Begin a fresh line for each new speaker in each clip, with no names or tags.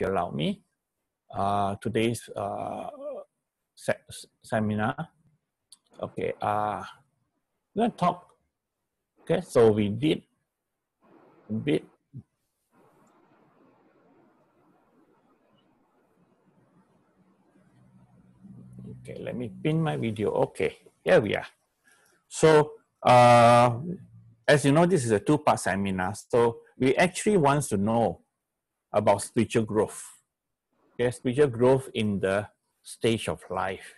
you allow me, uh, today's uh, se- seminar. Okay, uh, going to talk. Okay, so we did a bit. Okay, let me pin my video. Okay, here we are. So, uh, as you know, this is a two-part seminar. So we actually want to know about spiritual growth. Okay, spiritual growth in the stage of life.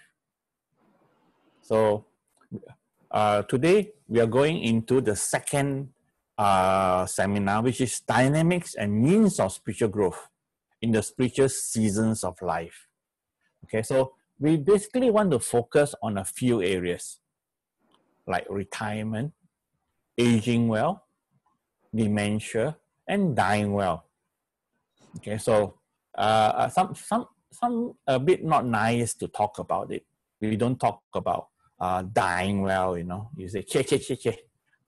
So uh, today we are going into the second uh, seminar, which is dynamics and means of spiritual growth in the spiritual seasons of life. Okay, so we basically want to focus on a few areas like retirement, aging well, dementia, and dying well. Okay, so uh, uh, some some some a bit not nice to talk about it. We don't talk about uh, dying well. You know, you say che che che che.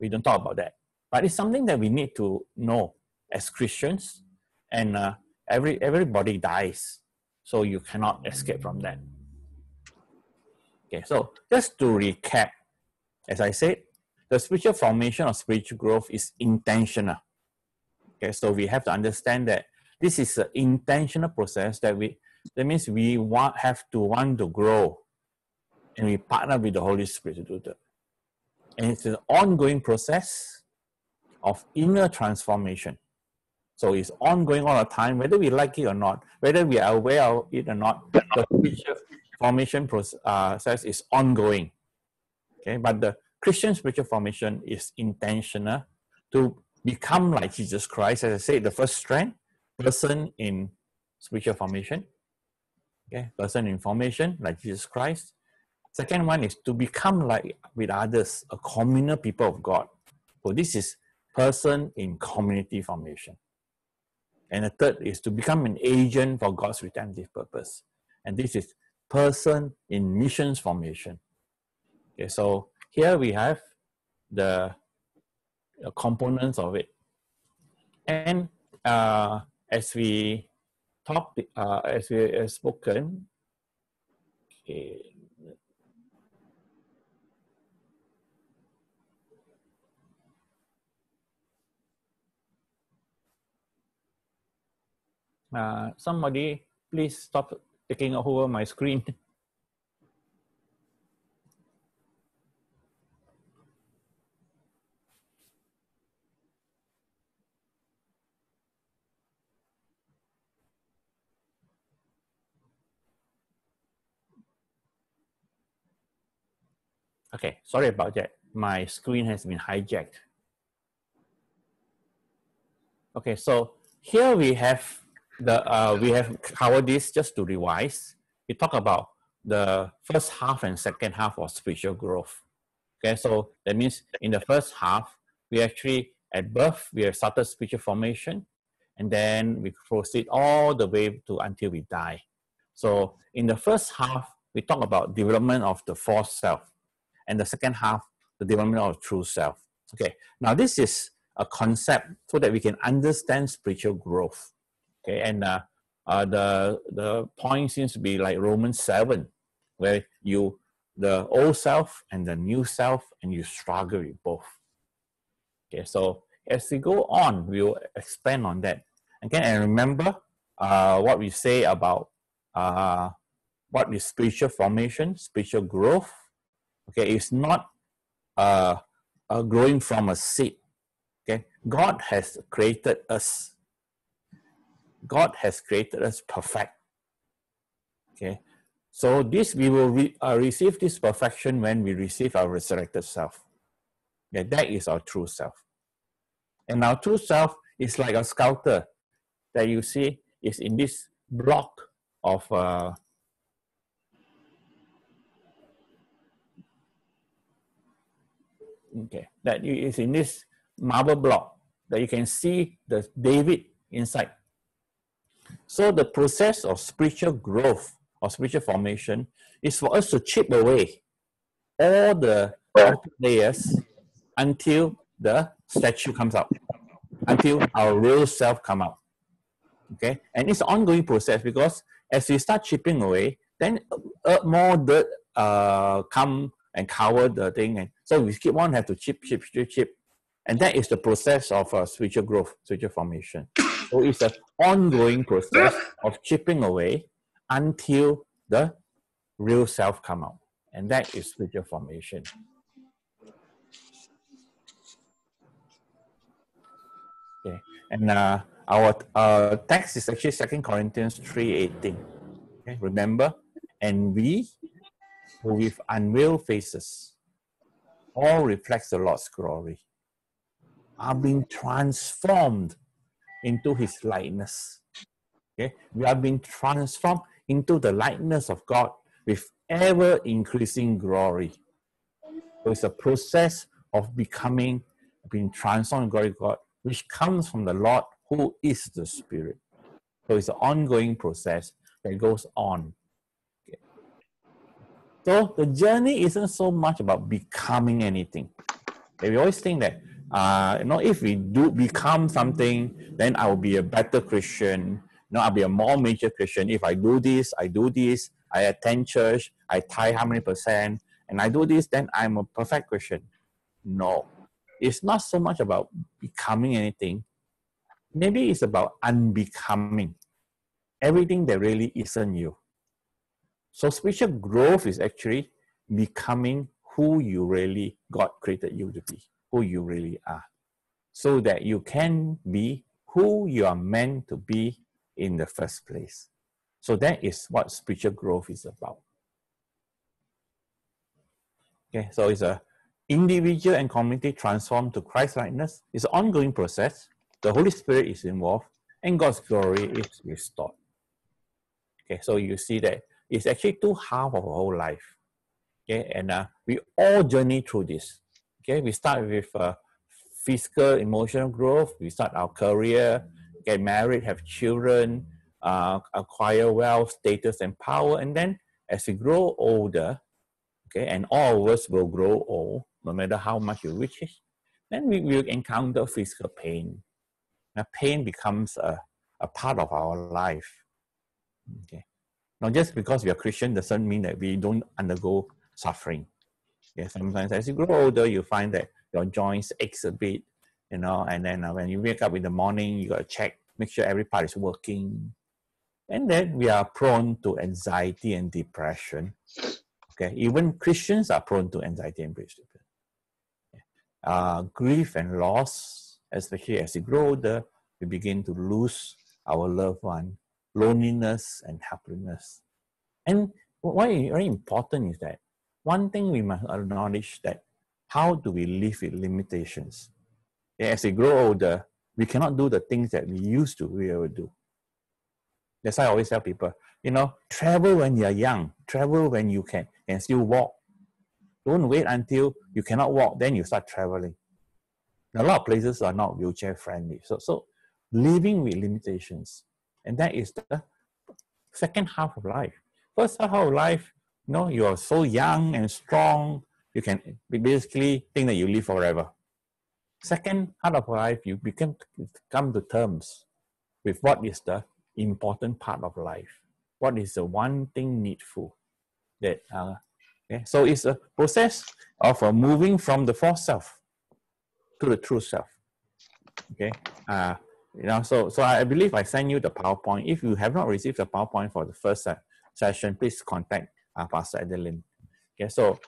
We don't talk about that, but it's something that we need to know as Christians, and uh, every everybody dies, so you cannot escape from that. Okay, so just to recap, as I said, the spiritual formation of spiritual growth is intentional. Okay, so we have to understand that this is an intentional process that we that means we want have to want to grow and we partner with the Holy Spirit to do that. And it's an ongoing process of inner transformation. So it's ongoing all the time, whether we like it or not, whether we are aware of it or not, the spiritual formation uh, process is ongoing. Okay, but the Christian spiritual formation is intentional to become like Jesus Christ. As I said, the first strand, person in spiritual formation. Okay, person in formation like Jesus Christ. Second one is to become like with others, a communal people of God. So this is person in community formation. And the third is to become an agent for God's redemptive purpose. And this is person in missions formation. Okay, so here we have the components of it. And uh, as we talked, uh, as we have spoken, okay, uh, somebody please stop taking over my screen. Okay, sorry about that. My screen has been hijacked. Okay, so here we have the uh, we have covered this just to revise. We talk about the first half and second half of spiritual growth. Okay, so that means in the first half, we actually at birth we have started spiritual formation, and then we proceed all the way to until we die. So in the first half, we talk about development of the false self, and the second half, the development of true self. Okay, now this is a concept so that we can understand spiritual growth. Okay, and uh, uh, the the point seems to be like Romans seven, where you the old self and the new self, and you struggle with both. Okay, so as we go on, we'll expand on that. Again, and remember uh, what we say about uh, what is spiritual formation, spiritual growth. Okay, it's not uh, uh, growing from a seed. Okay, God has created us God has created us perfect. Okay, so this we will re, uh, receive this perfection when we receive our resurrected self. Yeah, that is our true self. And our true self is like a sculptor that you see is in this block of uh, okay. That is in this marble block that you can see the David inside. So the process of spiritual growth or spiritual formation is for us to chip away all the layers until the statue comes out, until our real self come out. Okay, and it's an ongoing process because as we start chipping away, then uh, more dirt uh, come and cover the thing, and so we keep on have to chip, chip, chip, chip, and that is the process of uh, spiritual growth, spiritual formation. So it's an ongoing process of chipping away until the real self come out, and that is spiritual formation. Okay, and uh, our uh, text is actually Second Corinthians three eighteen. Okay, remember, and we, with unveiled faces, all reflects the Lord's glory, are being transformed into His likeness. Okay, we are being transformed into the likeness of God with ever increasing glory. So it's a process of becoming, being transformed in glory of God, which comes from the Lord who is the Spirit. So it's an ongoing process that goes on. So the journey isn't so much about becoming anything. Okay, we always think that uh, you know, if we do become something, then I will be a better Christian. You know, I'll be a more major Christian. If I do this, I do this, I attend church, I tie how many percent, and I do this, then I'm a perfect Christian. No. It's not so much about becoming anything. Maybe it's about unbecoming. Everything that really isn't you. So spiritual growth is actually becoming who you really God created you to be, who you really are. So that you can be who you are meant to be in the first place. So that is what spiritual growth is about. Okay, so it's a individual and community transformed to Christ likeness. It's an ongoing process. The Holy Spirit is involved, and God's glory is restored. Okay, so you see that it's actually two half of our whole life. Okay, and uh, we all journey through this. Okay, we start with uh, physical, emotional growth. We start our career, get married, have children, uh, acquire wealth, status, and power. And then as we grow older, okay, and all of us will grow old, no matter how much you reach then we will encounter physical pain. Now, pain becomes a, a part of our life. Okay. Not just because we are Christian doesn't mean that we don't undergo suffering. Yeah, sometimes as you grow older, you find that your joints aches a bit, you know, and then uh, when you wake up in the morning, you got to check, make sure every part is working. And then we are prone to anxiety and depression. Okay, even Christians are prone to anxiety and depression. Uh, grief and loss, especially as you grow older, we begin to lose our loved one, loneliness and helplessness. And what is very important is that one thing we must acknowledge that how do we live with limitations? As we grow older, we cannot do the things that we used to be able to do. That's why I always tell people, you know, travel when you're young, travel when you can, and still walk. Don't wait until you cannot walk, then you start traveling. A lot of places are not wheelchair friendly. So, so living with limitations. And that is the second half of life. First half of life, you know, you are so young and strong, you can basically think that you live forever. Second half of life, you become come to terms with what is the important part of life. What is the one thing needful that uh, okay? So it's a process of uh, moving from the false self to the true self. Okay. Uh, you know, so so I believe I send you the PowerPoint. If you have not received the PowerPoint for the first se- session, please contact uh, Pastor Adeline. Okay, so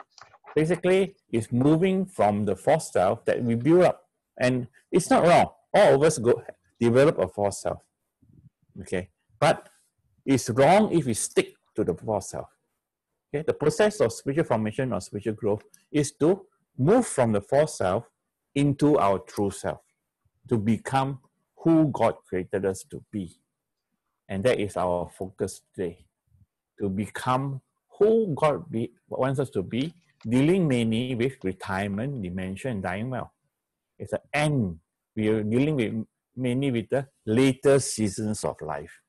basically, it's moving from the false self that we build up, and it's not wrong. All of us go develop a false self. Okay, but it's wrong if we stick to the false self. Okay, the process of spiritual formation or spiritual growth is to move from the false self into our true self, to become who God created us to be. And that is our focus today. To become who God be, wants us to be, dealing mainly with retirement, dementia, and dying well. It's an end. We are dealing with mainly with the later seasons of life.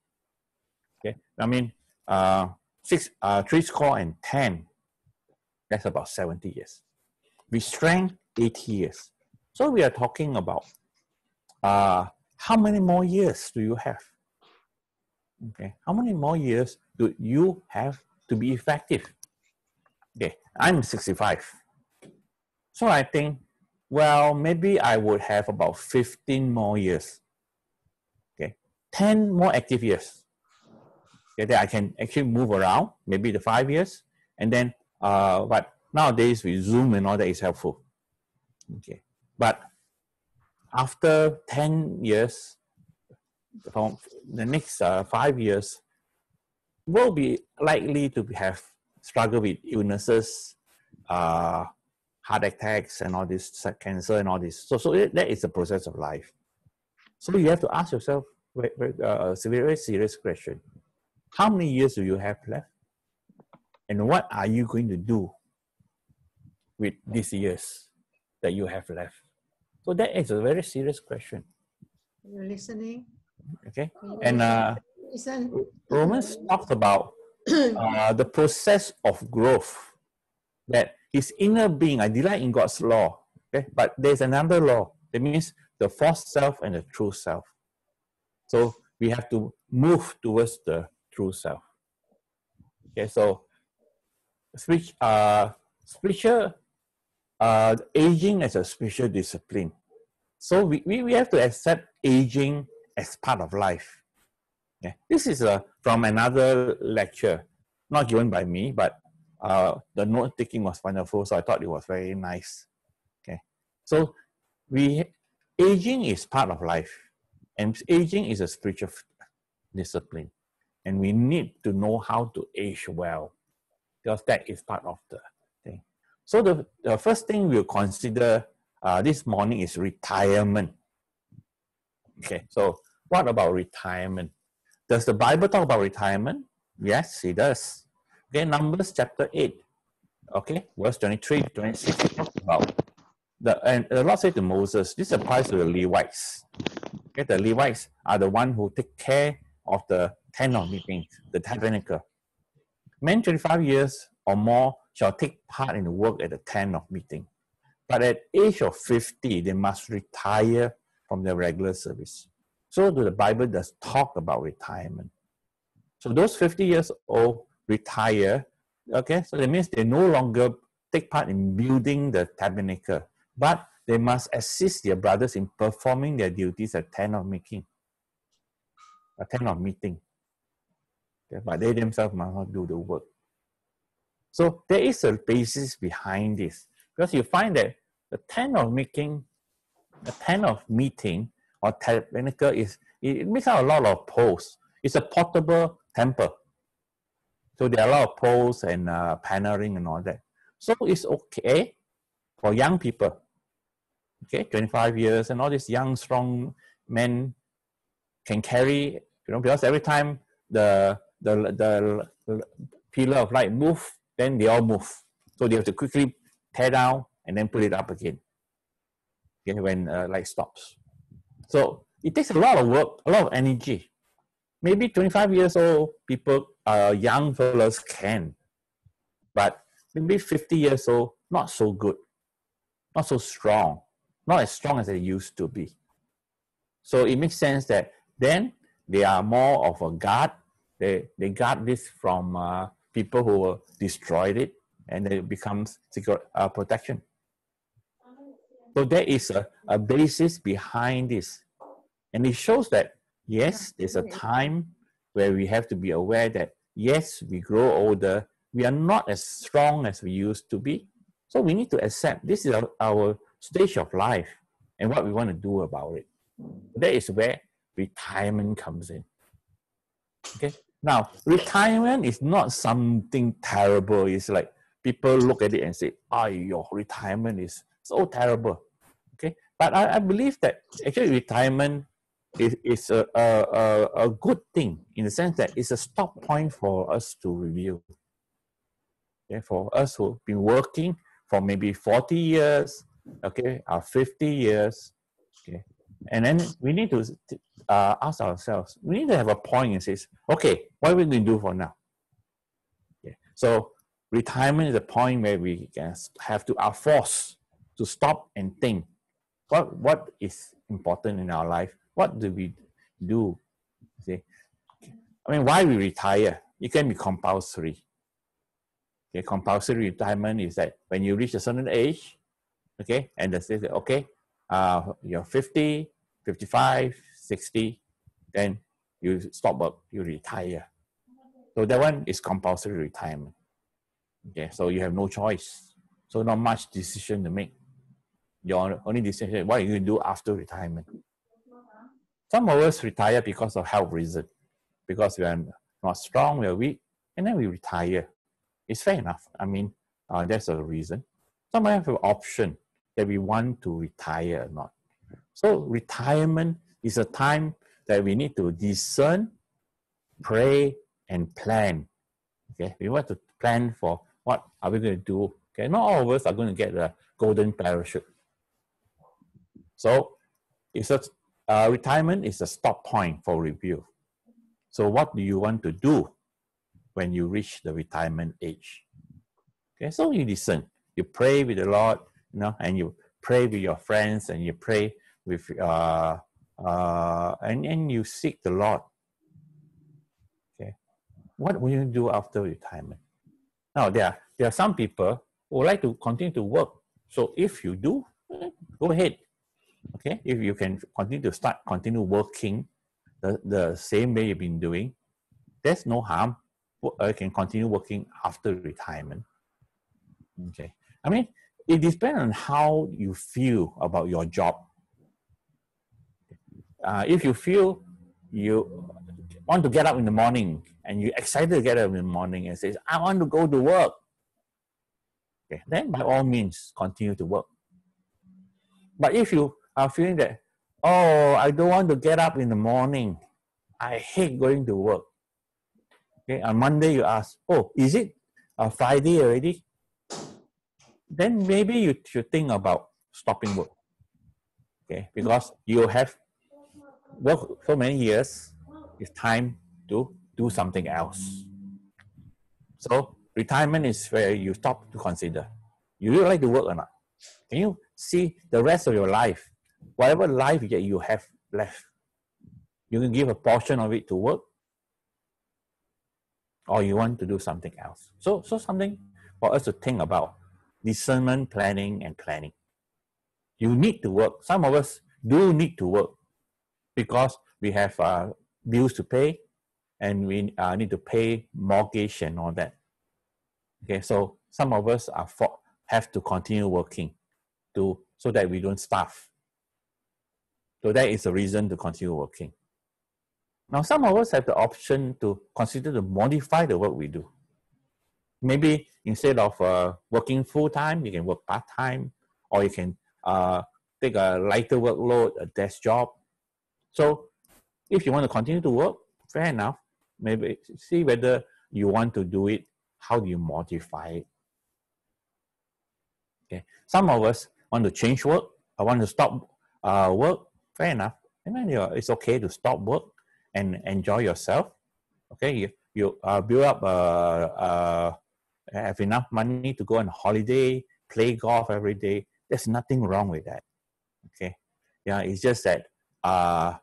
Okay, I mean, uh, six, uh, three score and ten. That's about seventy years. With strength, eighty years. So we are talking about uh, how many more years do you have? Okay, how many more years do you have to be effective? Okay, I'm 65. So I think, well, maybe I would have about 15 more years. Okay, 10 more active years. Okay, that I can actually move around, maybe the five years. And then, uh, but nowadays with Zoom and all that is helpful. Okay, but after 10 years, from the next uh, five years, will be likely to have struggle with illnesses, uh, heart attacks, and all this cancer and all this. So, so it, that is the process of life. So you have to ask yourself uh, a very serious question: How many years do you have left, and what are you going to do with these years that you have left? So that is a very serious question.
You're listening.
Okay, and uh, Romans talks about uh, the process of growth. That his inner being, I delight in God's law. Okay, but there's another law. That means the false self and the true self. So we have to move towards the true self. Okay, so speech, uh, spiritual uh, aging as a spiritual discipline. So we, we, we have to accept aging as part of life. Okay. This is uh, from another lecture, not given by me, but uh, the note taking was wonderful, so I thought it was very nice. Okay, so we aging is part of life, and aging is a spiritual discipline, and we need to know how to age well, because that is part of the. So the, the first thing we'll consider uh, this morning is retirement. Okay, so what about retirement? Does the Bible talk about retirement? Yes, it does. Okay, Numbers chapter 8. Okay, verse 23 to 26 talks about the and the Lord said to Moses, this applies to the Levites. Okay, the Levites are the one who take care of the tent of meetings, the tabernacle. Men 25 years or more shall take part in the work at the tent of meeting. But at age of 50, they must retire from their regular service. So the Bible does talk about retirement. So those 50 years old retire, okay, so that means they no longer take part in building the tabernacle, but they must assist their brothers in performing their duties at tent of making, a tent of meeting. Okay, but they themselves must not do the work. So there is a basis behind this. Because you find that the tent of making, the tent of meeting or tabernacle is it makes out a lot of poles. It's a portable temple. So there are a lot of poles and uh, paneling and all that. So it's okay for young people. Okay, 25 years and all these young, strong men can carry, you know, because every time the the the, the pillar of light move, then they all move. So they have to quickly tear down and then put it up again. Okay, when uh, light stops. So it takes a lot of work, a lot of energy. Maybe 25 years old people, uh, young fellows can, but maybe 50 years old, not so good, not so strong, not as strong as they used to be. So it makes sense that then they are more of a guard. They, they guard this from uh, people who destroyed it and it becomes secure uh, protection. So there is a, a basis behind this. And it shows that, yes, there's a time where we have to be aware that, yes, we grow older, we are not as strong as we used to be. So we need to accept this is our, our stage of life and what we want to do about it. That is where retirement comes in. Okay. Now, retirement is not something terrible. It's like people look at it and say, "Oh, your retirement is so terrible." Okay, but I, I believe that actually retirement is, is a, a, a good thing in the sense that it's a stop point for us to review. Okay, for us who've been working for maybe 40 years, okay, or 50 years, okay, and then we need to uh, ask ourselves, we need to have a point and says, okay, what are we going to do for now? Okay. So retirement is a point where we have to are forced to stop and think what what is important in our life what do we do see I mean, why we retire? It can be compulsory. Okay, compulsory retirement is that when you reach a certain age, okay, and the state okay, uh, you're 50, 55, 60, then you stop work, you retire. So that one is compulsory retirement. Okay, so you have no choice. So not much decision to make. Your only decision, what are you going to do after retirement? Some of us retire because of health reason, because we are not strong, we are weak, and then we retire. It's fair enough. I mean, uh, that's a reason. Some have an option that we want to retire or not. So retirement is a time that we need to discern, pray, and plan. Okay, we want to plan for what are we going to do. Okay, not all of us are going to get a golden parachute. So it's a uh, retirement is a stop point for review. So what do you want to do when you reach the retirement age? Okay, so you listen, you pray with the Lord, you know, and you pray with your friends, and you pray with uh, uh, and and you seek the Lord. Okay, what will you do after retirement? Now there are, there are some people who like to continue to work. So if you do, eh, go ahead. Okay, if you can continue to start, continue working the, the same way you've been doing, there's no harm. You uh, can continue working after retirement. Okay, I mean, it depends on how you feel about your job. Uh, if you feel you want to get up in the morning and you're excited to get up in the morning and says, I want to go to work, okay, then by all means continue to work. But if you are feeling that, oh, I don't want to get up in the morning. I hate going to work. Okay, on Monday you ask, oh, is it a Friday already? Then maybe you should think about stopping work. Okay, because you have worked so many years, it's time to do something else. So retirement is where you stop to consider. You really like to work or not? Can you see the rest of your life whatever life that you have left, you can give a portion of it to work, or you want to do something else. So, so something for us to think about discernment, planning, and planning. You need to work. Some of us do need to work because we have uh, bills to pay and we uh, need to pay mortgage and all that. Okay, so some of us are for, have to continue working to so that we don't starve. So that is a reason to continue working. Now, some of us have the option to consider to modify the work we do. Maybe instead of uh, working full time, you can work part time, or you can uh, take a lighter workload, a desk job. So, if you want to continue to work, fair enough. Maybe see whether you want to do it. How do you modify it? Okay. Some of us want to change work. I want to stop uh, work fair enough. And then it's okay to stop work and enjoy yourself. Okay, you, you uh, build up, uh, uh, have enough money to go on holiday, play golf every day. There's nothing wrong with that. Okay, yeah, it's just that uh,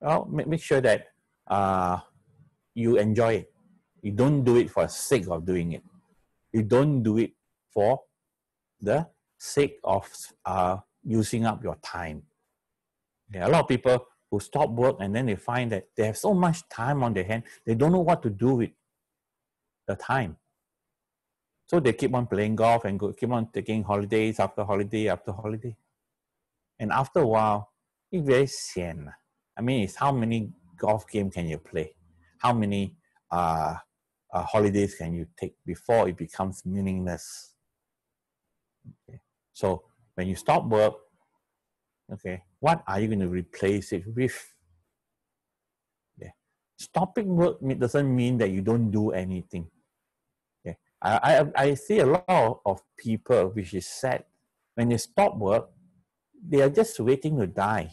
well, make, make sure that uh, you enjoy it. You don't do it for the sake of doing it. You don't do it for the sake of uh, using up your time. There are a lot of people who stop work and then they find that they have so much time on their hand, they don't know what to do with the time. So they keep on playing golf and go, keep on taking holidays after holiday after holiday. And after a while, it's very sian. I mean, it's how many golf game can you play? How many uh, uh, holidays can you take before it becomes meaningless? Okay. So when you stop work, okay, what are you going to replace it with? Stopping work doesn't mean that you don't do anything. I, I, I see a lot of people, which is sad, when they stop work, they are just waiting to die.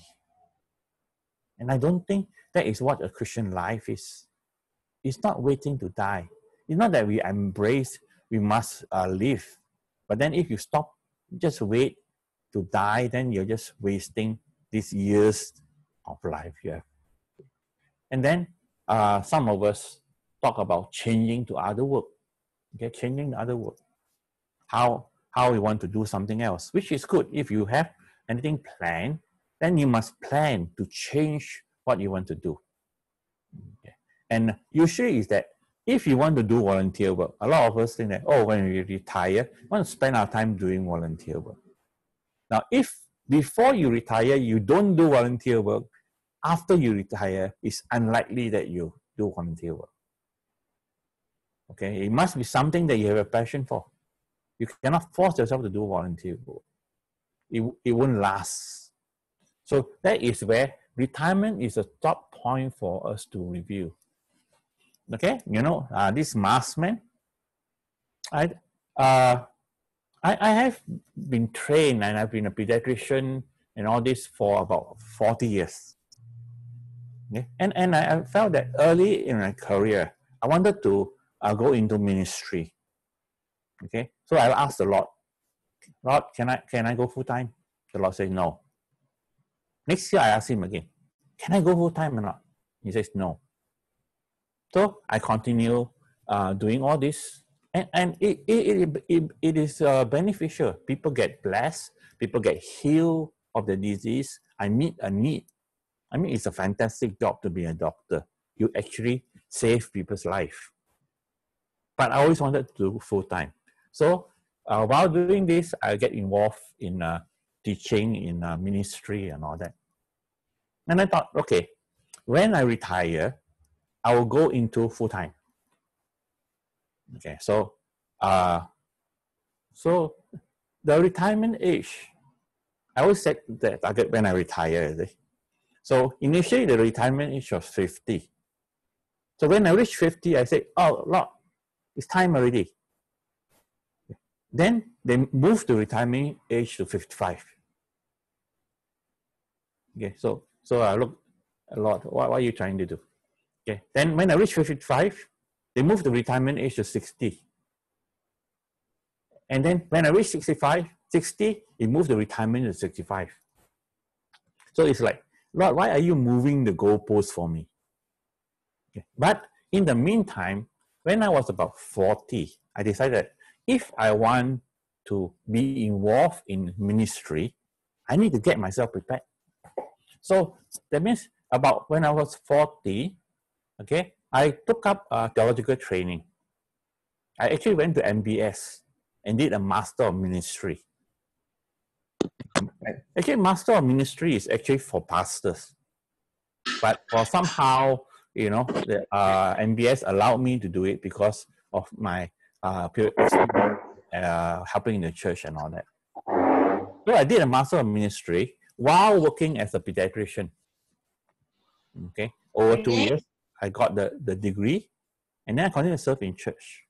And I don't think that is what a Christian life is. It's not waiting to die. It's not that we embrace, we must uh, live. But then if you stop, just wait to die, then you're just wasting these years of life here. And then uh, some of us talk about changing to other work. Okay, changing to other work. How how we want to do something else, which is good. If you have anything planned, then you must plan to change what you want to do. Okay. And usually is that if you want to do volunteer work, a lot of us think that, oh, when we retire, we want to spend our time doing volunteer work. Now, if before you retire, you don't do volunteer work, after you retire, it's unlikely that you do volunteer work. Okay, it must be something that you have a passion for. You cannot force yourself to do volunteer work. It, it won't last. So that is where retirement is a top point for us to review. Okay, you know, uh, this man, I, uh, I, I have been trained and I've been a pediatrician and all this for about 40 years. Okay? And, and I, felt that early in my career, I wanted to uh, go into ministry. Okay, so I asked the Lord, Lord, can I, can I go full time? The Lord said, no. Next year, I asked him again, can I go full time or not? He says, no. So I continue uh, doing all this, and, and it, it, it, it is uh, beneficial. People get blessed, people get healed of the disease. I meet a need. I mean, it's a fantastic job to be a doctor. You actually save people's life. But I always wanted to do full time. So uh, while doing this, I get involved in uh, teaching, in uh, ministry, and all that. And I thought, okay, when I retire, I will go into full time. Okay, so uh, so the retirement age, I always set the target when I retire. So initially the retirement age was 50. So when I reached 50, I said, oh, Lord, it's time already. Then they moved the retirement age to 55. Okay, so so I look a lot. What, what are you trying to do? Okay. Then when I reach 55, they move the retirement age to 60. And then when I reach 65, 60, it moved the retirement to 65. So it's like, Lord, why are you moving the goalpost for me? Okay. But in the meantime, when I was about 40, I decided if I want to be involved in ministry, I need to get myself prepared. So that means about when I was 40, okay, I took up a theological training. I actually went to MBS and did a Master of Ministry. Actually, Master of Ministry is actually for pastors. But for somehow, you know, the uh, MBS allowed me to do it because of my uh, uh, helping in the church and all that. So I did a Master of Ministry while working as a pediatrician. Okay, over two years, I got the, the degree, and then I continued to serve in church.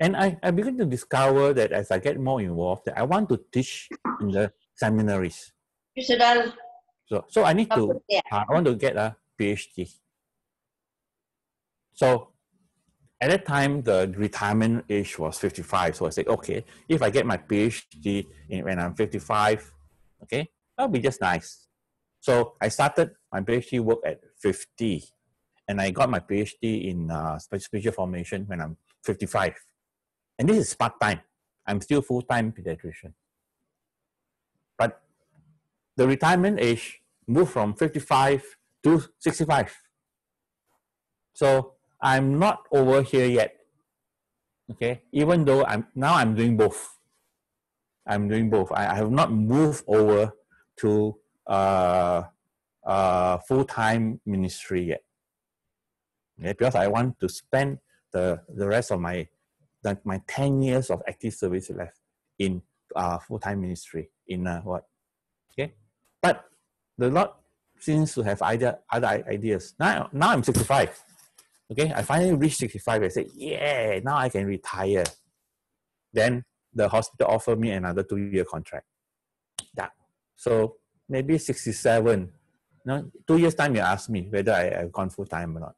And I, I began to discover that as I get more involved, that I want to teach in the seminaries. So, so I need to, I want to get a PhD. So at that time, the retirement age was 55. So I said, okay, if I get my PhD in, when I'm 55, okay, that'll be just nice. So I started my PhD work at 50, and I got my PhD in uh, spiritual formation when I'm 55. And this is part time. I'm still full time pediatrician. But the retirement age moved from 55 to 65. So I'm not over here yet. Okay, even though I'm now I'm doing both. I'm doing both. I, I have not moved over to uh, uh, full-time ministry yet. Okay, because I want to spend the, the rest of my my 10 years of active service left in uh, full-time ministry in uh, what? Okay, but the Lord seems to have idea, other ideas. Now, now I'm 65. Okay, I finally reached 65. I said, yeah, now I can retire. Then the hospital offered me another two-year contract. Yeah. So maybe 67. Now, two years time, you ask me whether I have gone full time or not.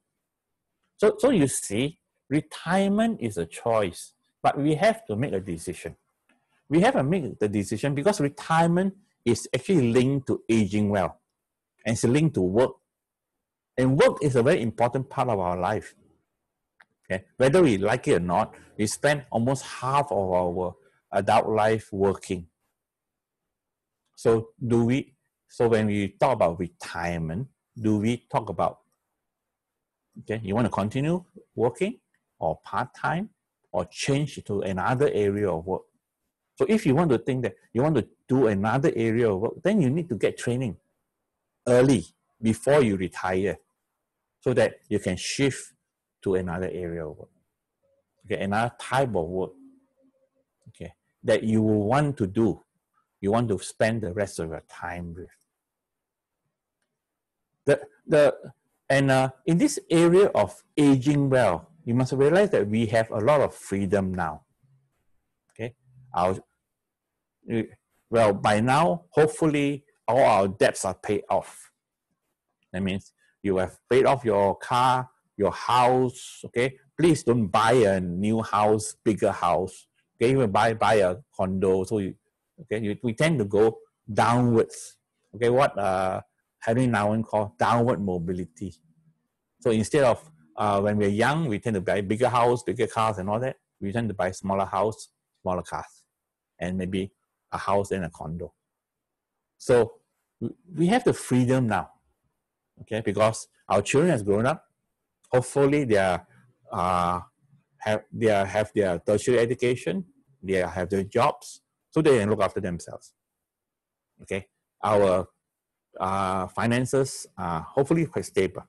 So, so you see, retirement is a choice, but we have to make a decision. We have to make the decision because retirement is actually linked to aging well and it's linked to work. And work is a very important part of our life. Okay, whether we like it or not, we spend almost half of our adult life working. So do we? So when we talk about retirement, do we talk about okay? You want to continue working or part time or change to another area of work? So if you want to think that you want to do another area of work, then you need to get training early before you retire so that you can shift to another area of work. Okay, another type of work. That you will want to do. You want to spend the rest of your time with. The the and uh, in this area of aging well, you must realize that we have a lot of freedom now. Okay, our well by now hopefully all our debts are paid off. That means you have paid off your car, your house. Okay, please don't buy a new house, bigger house. Okay, you buy buy a condo. So you okay, you, we tend to go downwards. Okay, what uh, Henry Nouwen call downward mobility. So instead of uh, when we're young, we tend to buy bigger house, bigger cars, and all that. We tend to buy smaller house, smaller cars, and maybe a house and a condo. So we have the freedom now, okay, because our children has grown up. Hopefully, they are uh, have have their tertiary education, they have their jobs, so they can look after themselves. Okay, our uh, finances are hopefully quite stable.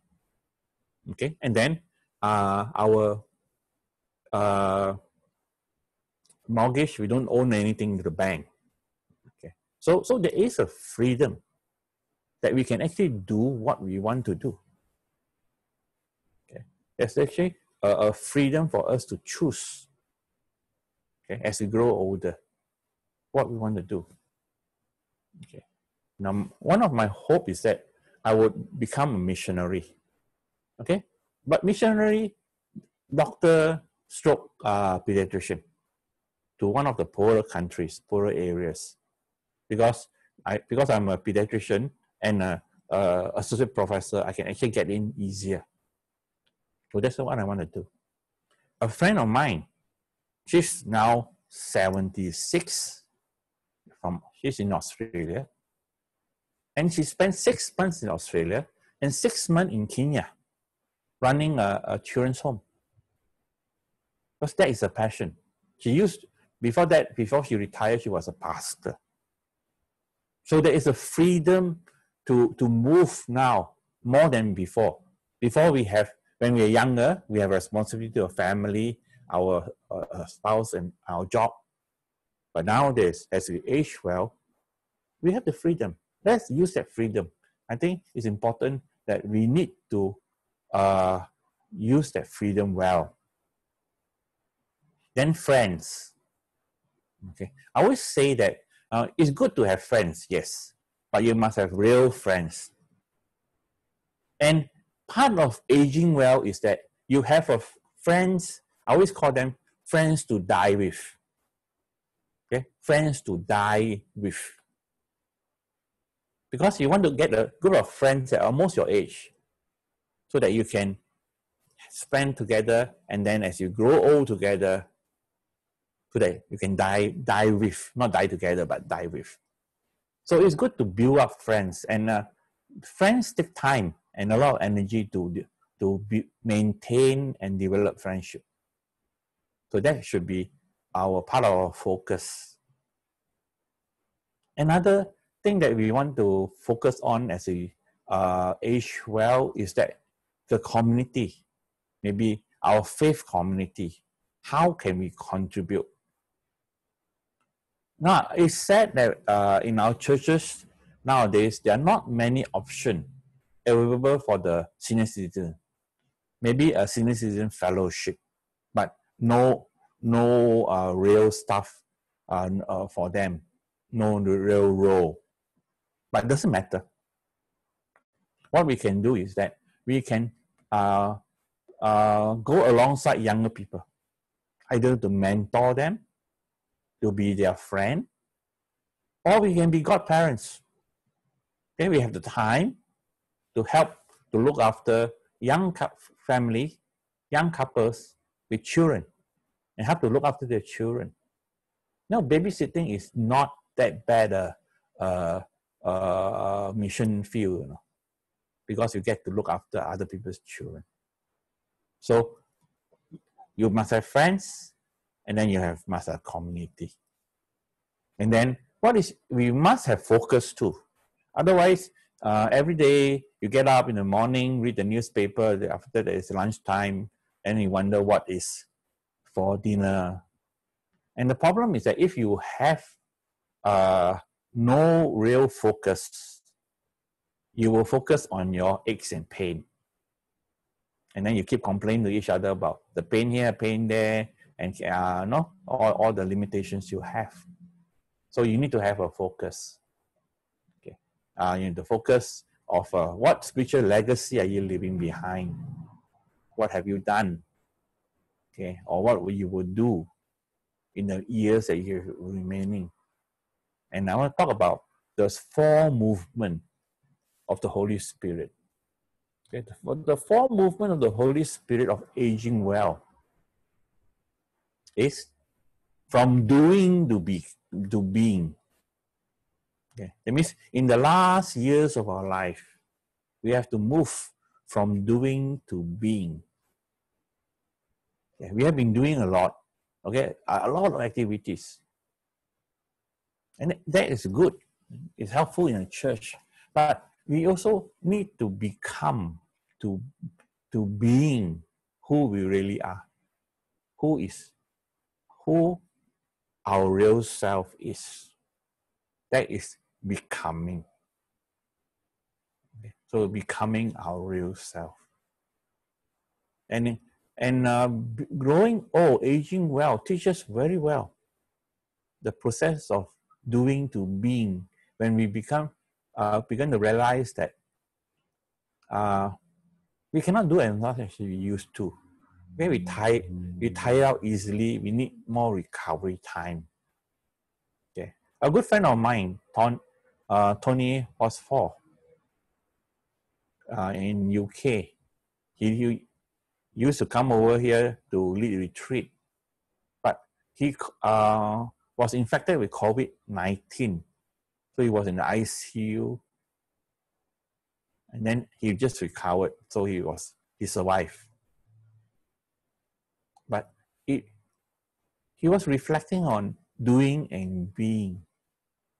Okay, and then uh, our uh, mortgage, we don't own anything to the bank. Okay, so so there is a freedom that we can actually do what we want to do. Okay, there's actually a, a freedom for us to choose. Okay, as we grow older, what we want to do. Okay, now one of my hope is that I would become a missionary. Okay, but missionary, doctor, stroke uh, pediatrician to one of the poorer countries, poorer areas, because I because I'm a pediatrician and a, associate professor, I can actually get in easier. So that's what I want to do. A friend of mine, she's now 76 from she's in Australia. And she spent six months in Australia and six months in Kenya running a, a children's home. Because that is a passion. She used, before that, before she retired, she was a pastor. So there is a freedom to, to move now more than before. Before we have, when we are younger, we have responsibility to a family, our uh, spouse, and our job. But nowadays, as we age well, we have the freedom. Let's use that freedom. I think it's important that we need to uh, use that freedom well. Then friends. Okay, I always say that uh, it's good to have friends, yes, but you must have real friends. And part of aging well is that you have a friends. I always call them friends to die with. Okay, friends to die with. Because you want to get a group of friends that are almost your age so that you can spend together and then as you grow old together that you can die die with not die together but die with so it's good to build up friends and uh, friends take time and a lot of energy to to be, maintain and develop friendship. So that should be our part of our focus. Another thing that we want to focus on as we uh, age well is that the community, maybe our faith community, how can we contribute? Now, it's said that uh, in our churches nowadays, there are not many options available for the senior citizen. Maybe a senior citizen fellowship, but no, no uh, real stuff uh, uh, for them, no real role. But it doesn't matter. What we can do is that we can uh, uh, go alongside younger people, either to mentor them, to be their friend, or we can be godparents. Then we have the time to help to look after young family, young couples with children, and have to look after their children. Now, babysitting is not that bad a, a, a mission field, you know, because you get to look after other people's children. So you must have friends, and then you have must have community. And then what is we must have focus too. Otherwise, uh, every day you get up in the morning, read the newspaper. After that is lunchtime, and you wonder what is for dinner. And the problem is that if you have uh, no real focus, you will focus on your aches and pain. And then you keep complaining to each other about the pain here, pain there, and uh, no, all, all the limitations you have. So you need to have a focus. Okay, uh, you need to focus of uh, what spiritual legacy are you leaving behind? What have you done? Okay, or what would you will do in the years that you're remaining. And I want to talk about those four movement of the Holy Spirit. Okay, the, the four movement of the Holy Spirit of aging well is from doing to be to being. Okay. That means in the last years of our life, we have to move from doing to being. Okay. We have been doing a lot, okay, a lot of activities. And that is good. It's helpful in a church. But we also need to become, to, to being who we really are. Who is who our real self is. That is becoming. Okay? So becoming our real self. And and uh, growing old, aging well, teaches very well the process of doing to being. When we become uh, begin to realize that uh, we cannot do as much as we used to when we tire, we tire out easily, we need more recovery time. Okay. A good friend of mine, Ton, uh, Tony Horsfall, uh, in UK, he, he used to come over here to lead retreat, but he uh, was infected with COVID-19. So he was in the ICU, and then he just recovered. So he was he survived but it, he was reflecting on doing and being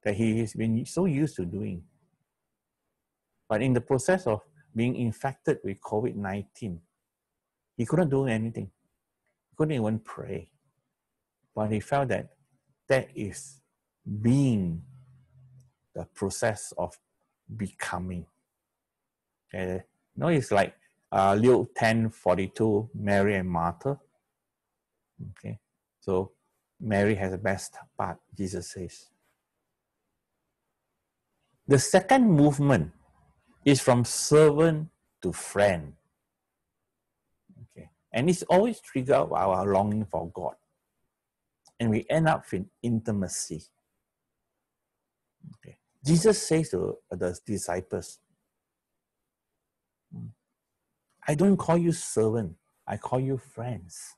that he has been so used to doing. But in the process of being infected with COVID 19, he couldn't do anything. He couldn't even pray. But he felt that that is being the process of becoming. Okay. You know, it's like uh, Luke 10 42, Mary and Martha. Okay, so Mary has the best part, Jesus says. The second movement is from servant to friend. Okay, and it's always triggered by our longing for God. And we end up in intimacy. Okay. Jesus says to uh, the disciples, hmm, I don't call you servant, I call you friends.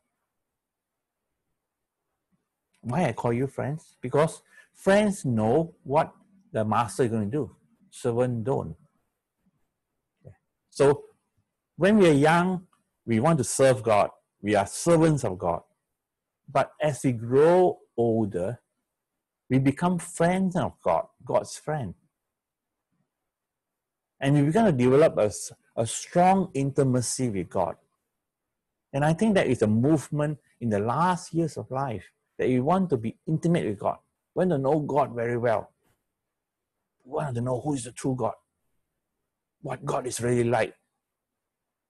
Why I call you friends? Because friends know what the master is going to do. Servant don't. So when we are young, we want to serve God. We are servants of God. But as we grow older, we become friends of God, God's friend. And we begin to develop a, a strong intimacy with God. And I think that is a movement in the last years of life that you want to be intimate with God, you want to know God very well, you want to know who is the true God, what God is really like,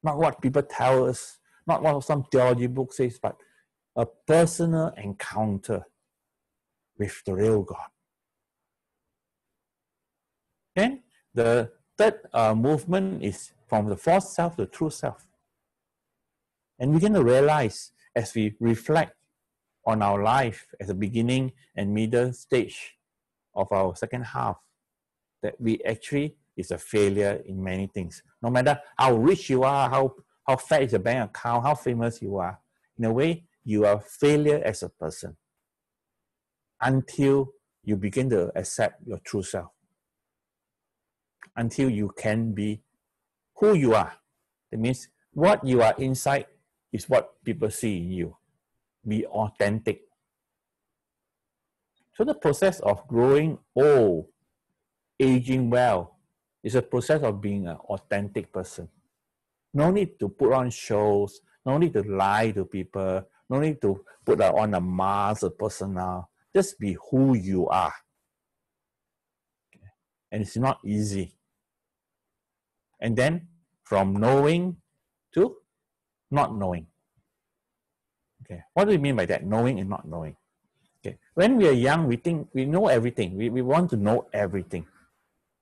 not what people tell us, not what some theology book says, but a personal encounter with the real God. Then the third uh, movement is from the false self to the true self. And we begin to realize as we reflect on our life at the beginning and middle stage of our second half that we actually is a failure in many things. No matter how rich you are, how, how fat is your bank account, how famous you are, in a way, you are a failure as a person until you begin to accept your true self. Until you can be who you are. That means what you are inside is what people see in you. Be authentic. So the process of growing old, aging well, is a process of being an authentic person. No need to put on shows, no need to lie to people, no need to put on a mask, a persona. Just be who you are. And it's not easy. And then from knowing to not knowing. Okay, what do we mean by that? Knowing and not knowing. Okay, when we are young, we think we know everything. We, we want to know everything.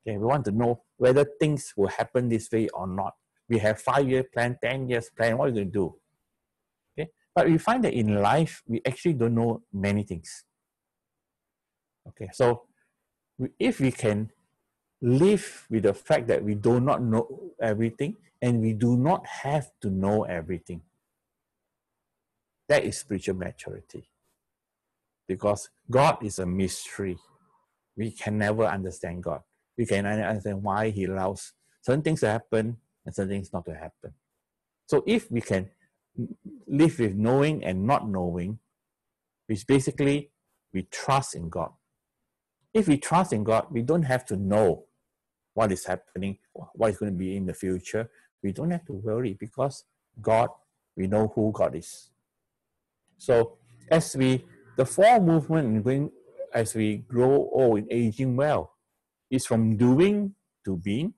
Okay, we want to know whether things will happen this way or not. We have five year plan, ten years plan. What are we going to do? Okay, but we find that in life we actually don't know many things. Okay, so if we can live with the fact that we do not know everything and we do not have to know everything. That is spiritual maturity. Because God is a mystery. We can never understand God. We can understand why He allows certain things to happen and certain things not to happen. So if we can live with knowing and not knowing, which basically we trust in God. If we trust in God, we don't have to know what is happening, what is going to be in the future. We don't have to worry because God, we know who God is. So as we, the four movement going, as we grow old in aging well, is from doing to being,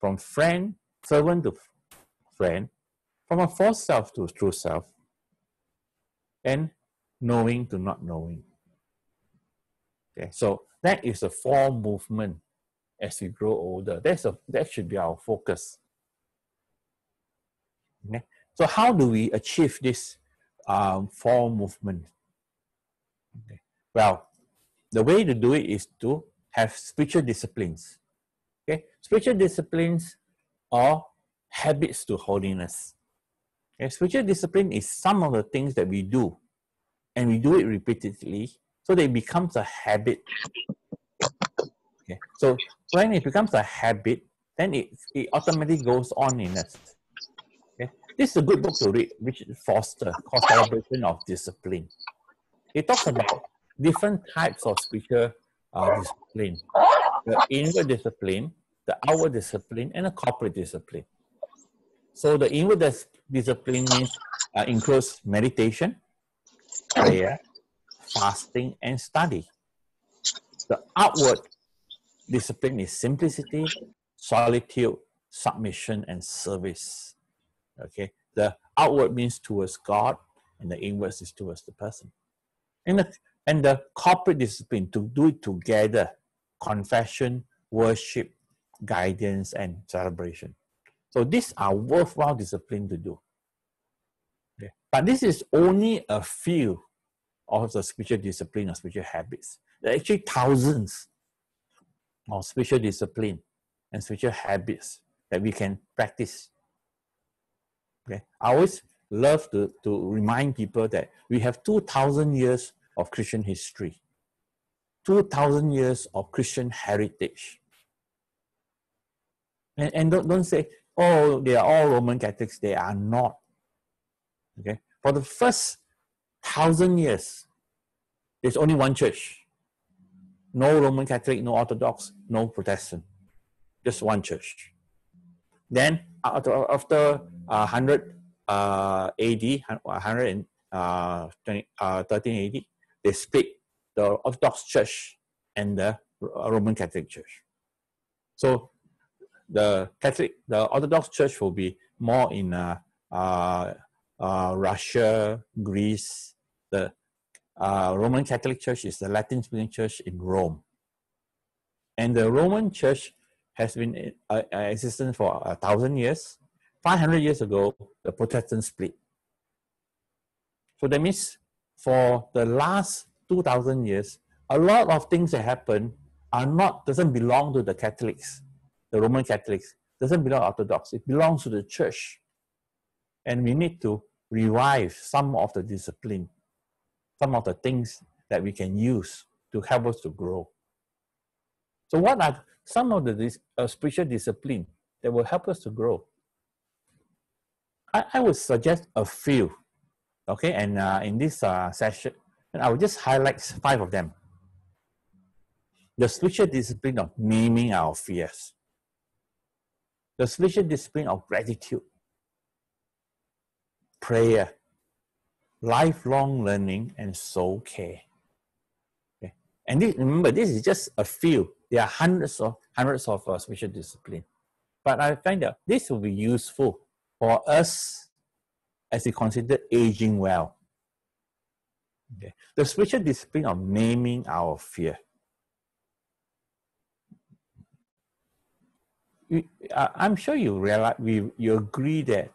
from friend, servant to friend, from a false self to a true self, and knowing to not knowing. Okay, so that is the four movement as we grow older. That's a, that should be our focus. Okay? So how do we achieve this um, four movement? Okay. Well, the way to do it is to have spiritual disciplines. Okay, spiritual disciplines are habits to holiness. Okay? Spiritual discipline is some of the things that we do, and we do it repeatedly, so that it becomes a habit Okay. So when it becomes a habit, then it, it automatically goes on in us. Okay. This is a good book to read, Richard Foster, called Celebration of Discipline. It talks about different types of spiritual uh, discipline. The inward discipline, the outward discipline, and the corporate discipline. So the inward dis- discipline means uh, includes meditation, prayer, fasting, and study. The outward discipline is simplicity, solitude, submission, and service. Okay, the outward means towards God, and the inward is towards the person. And the, and the corporate discipline to do it together confession, worship, guidance, and celebration. So these are worthwhile discipline to do. Okay. But this is only a few of the spiritual discipline or spiritual habits. There are actually thousands of spiritual discipline and spiritual habits that we can practice. Okay, I always love to, to remind people that we have 2,000 years of Christian history, 2,000 years of Christian heritage. And, and don't, don't say, oh, they are all Roman Catholics. They are not. Okay, for the first thousand years, there's only one church no Roman Catholic, no Orthodox, no Protestant, just one church. Then after, after uh, 100 uh, AD, 113 uh, uh, AD, they split the Orthodox Church and the Roman Catholic Church. So the Catholic, the Orthodox Church will be more in uh, uh, uh, Russia, Greece. The uh, Roman Catholic Church is the Latin speaking church in Rome. And the Roman Church has been in uh, uh existence for a thousand years. 500 years ago, the Protestant split. So that means for the last 2000 years, a lot of things that happen are not, doesn't belong to the Catholics, the Roman Catholics. doesn't belong to Orthodox. It belongs to the church. And we need to revive some of the discipline, some of the things that we can use to help us to grow. So, what are some of the uh, spiritual discipline that will help us to grow? I, I would suggest a few. Okay, and uh, in this uh, session, I will just highlight five of them. The spiritual discipline of naming our fears. The spiritual discipline of gratitude. Prayer. Lifelong learning and soul care. Okay. And this, remember, this is just a few. There are hundreds of hundreds of uh, spiritual discipline. But I find that this will be useful for us as we consider aging well. Okay. The spiritual discipline of naming our fear. I'm sure you realize we you agree that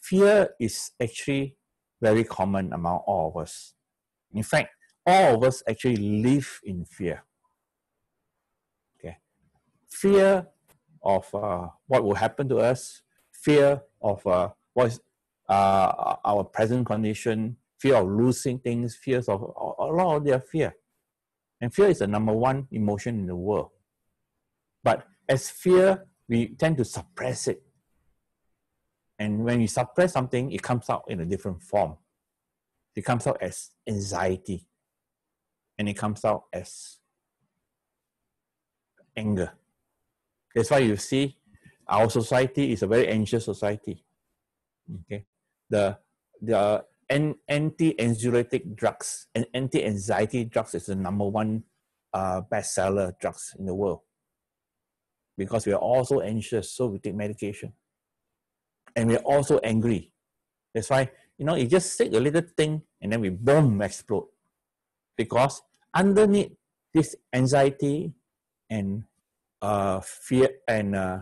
fear is actually very common among all of us. In fact, all of us actually live in fear. Okay, fear of uh, what will happen to us, fear of uh, what is uh, our present condition, fear of losing things, fears of a lot of their fear. And fear is the number one emotion in the world. But as fear, we tend to suppress it. And when we suppress something, it comes out in a different form. It comes out as anxiety. And it comes out as anger. That's why you see our society is a very anxious society. Okay. The the anti-anxiolytic drugs and anti-anxiety drugs is the number one uh, bestseller drugs in the world because we are also anxious, so we take medication, and we are also angry. That's why you know you just take a little thing and then we boom explode because underneath this anxiety and uh, fear and uh,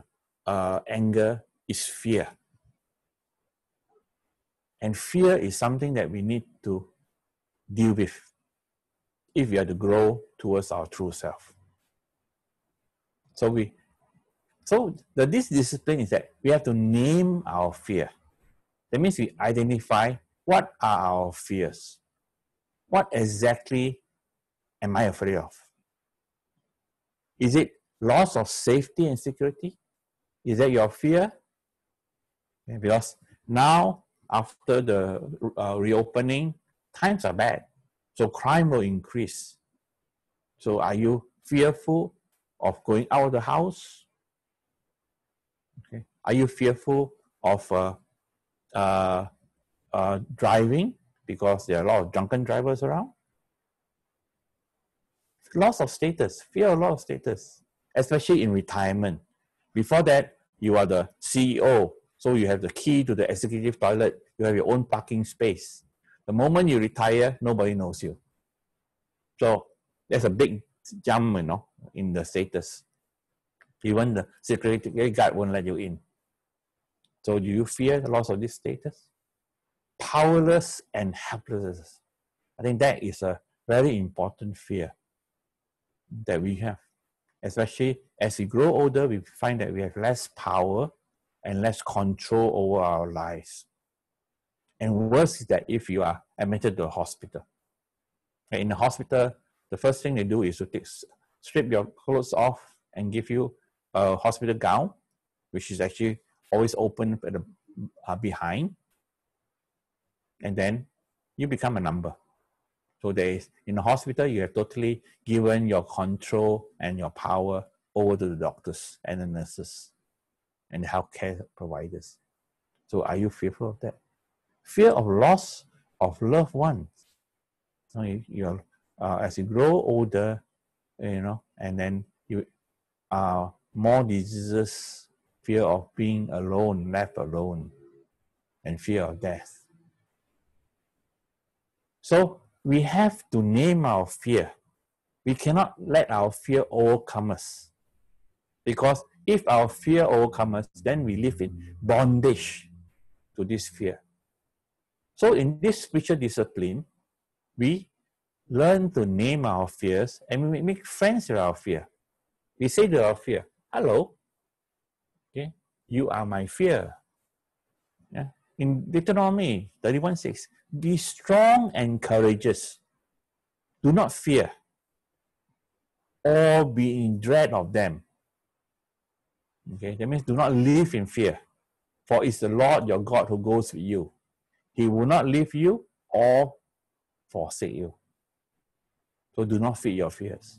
uh, anger is fear. And fear is something that we need to deal with if we are to grow towards our true self. So we so the this discipline is that we have to name our fear. That means we identify what are our fears. What exactly am I afraid of? Is it loss of safety and security? Is that your fear? Because now after the uh, reopening, times are bad. So crime will increase. So are you fearful of going out of the house? Okay. Are you fearful of uh, uh, uh, driving because there are a lot of drunken drivers around? Loss of status, fear of loss of status, especially in retirement. Before that, you are the CEO so you have the key to the executive toilet. You have your own parking space. The moment you retire, nobody knows you. So there's a big jump, you know, in the status. Even the security guard won't let you in. So do you fear the loss of this status? Powerless and helpless. I think that is a very important fear that we have. Especially as we grow older, we find that we have less power and less control over our lives. And worse is that if you are admitted to a hospital. In the hospital, the first thing they do is to take, strip your clothes off and give you a hospital gown, which is actually always open at the, uh, behind. And then you become a number. So there is in the hospital, you have totally given your control and your power over to the doctors and the nurses and healthcare providers. So are you fearful of that? Fear of loss of loved ones. So you, you uh, as you grow older, you know, and then you are more diseases, fear of being alone, left alone, and fear of death. So we have to name our fear. We cannot let our fear overcome us because if our fear overcomes then we live in bondage to this fear. So in this spiritual discipline, we learn to name our fears and we make friends with our fear. We say to our fear, hello. okay, you are my fear. Yeah. In Deuteronomy 31 6, be strong and courageous. Do not fear or be in dread of them. Okay, that means do not live in fear, for it's the Lord your God who goes with you. He will not leave you or forsake you. So do not feed your fears.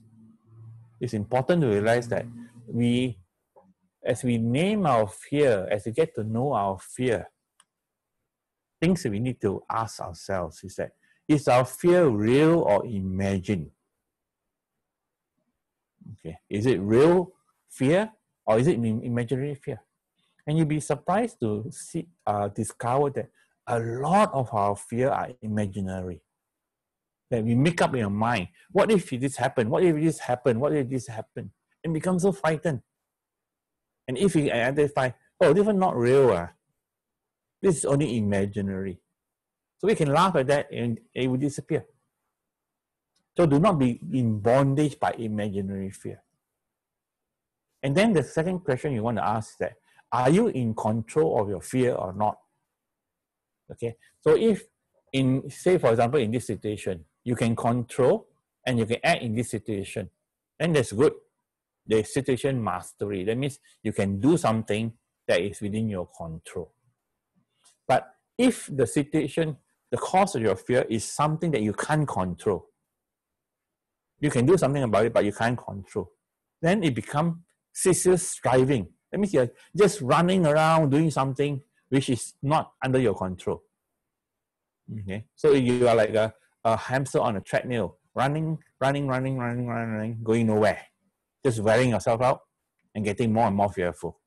It's important to realize that we, as we name our fear, as we get to know our fear, things that we need to ask ourselves is that is our fear real or imagined? Okay, is it real fear or is it imaginary fear? And you'll be surprised to see, uh, discover that a lot of our fear are imaginary. That we make up in our mind. What if this happened? What if this happened? What if this happened? And become so frightened. And if we identify, oh, this is not real, uh, this is only imaginary. So we can laugh at that and it will disappear. So do not be in bondage by imaginary fear. And then the second question you want to ask is that, are you in control of your fear or not? Okay, so if in, say for example, in this situation, you can control and you can act in this situation, then that's good. The situation mastery. That means you can do something that is within your control. But if the situation, the cause of your fear is something that you can't control, you can do something about it, but you can't control. Then it becomes ceaseless striving. That means you're uh, just running around doing something which is not under your control. Okay, so you are like a, a hamster on a treadmill, running, running, running, running, running, running, going nowhere, just wearing yourself out and getting more and more fearful.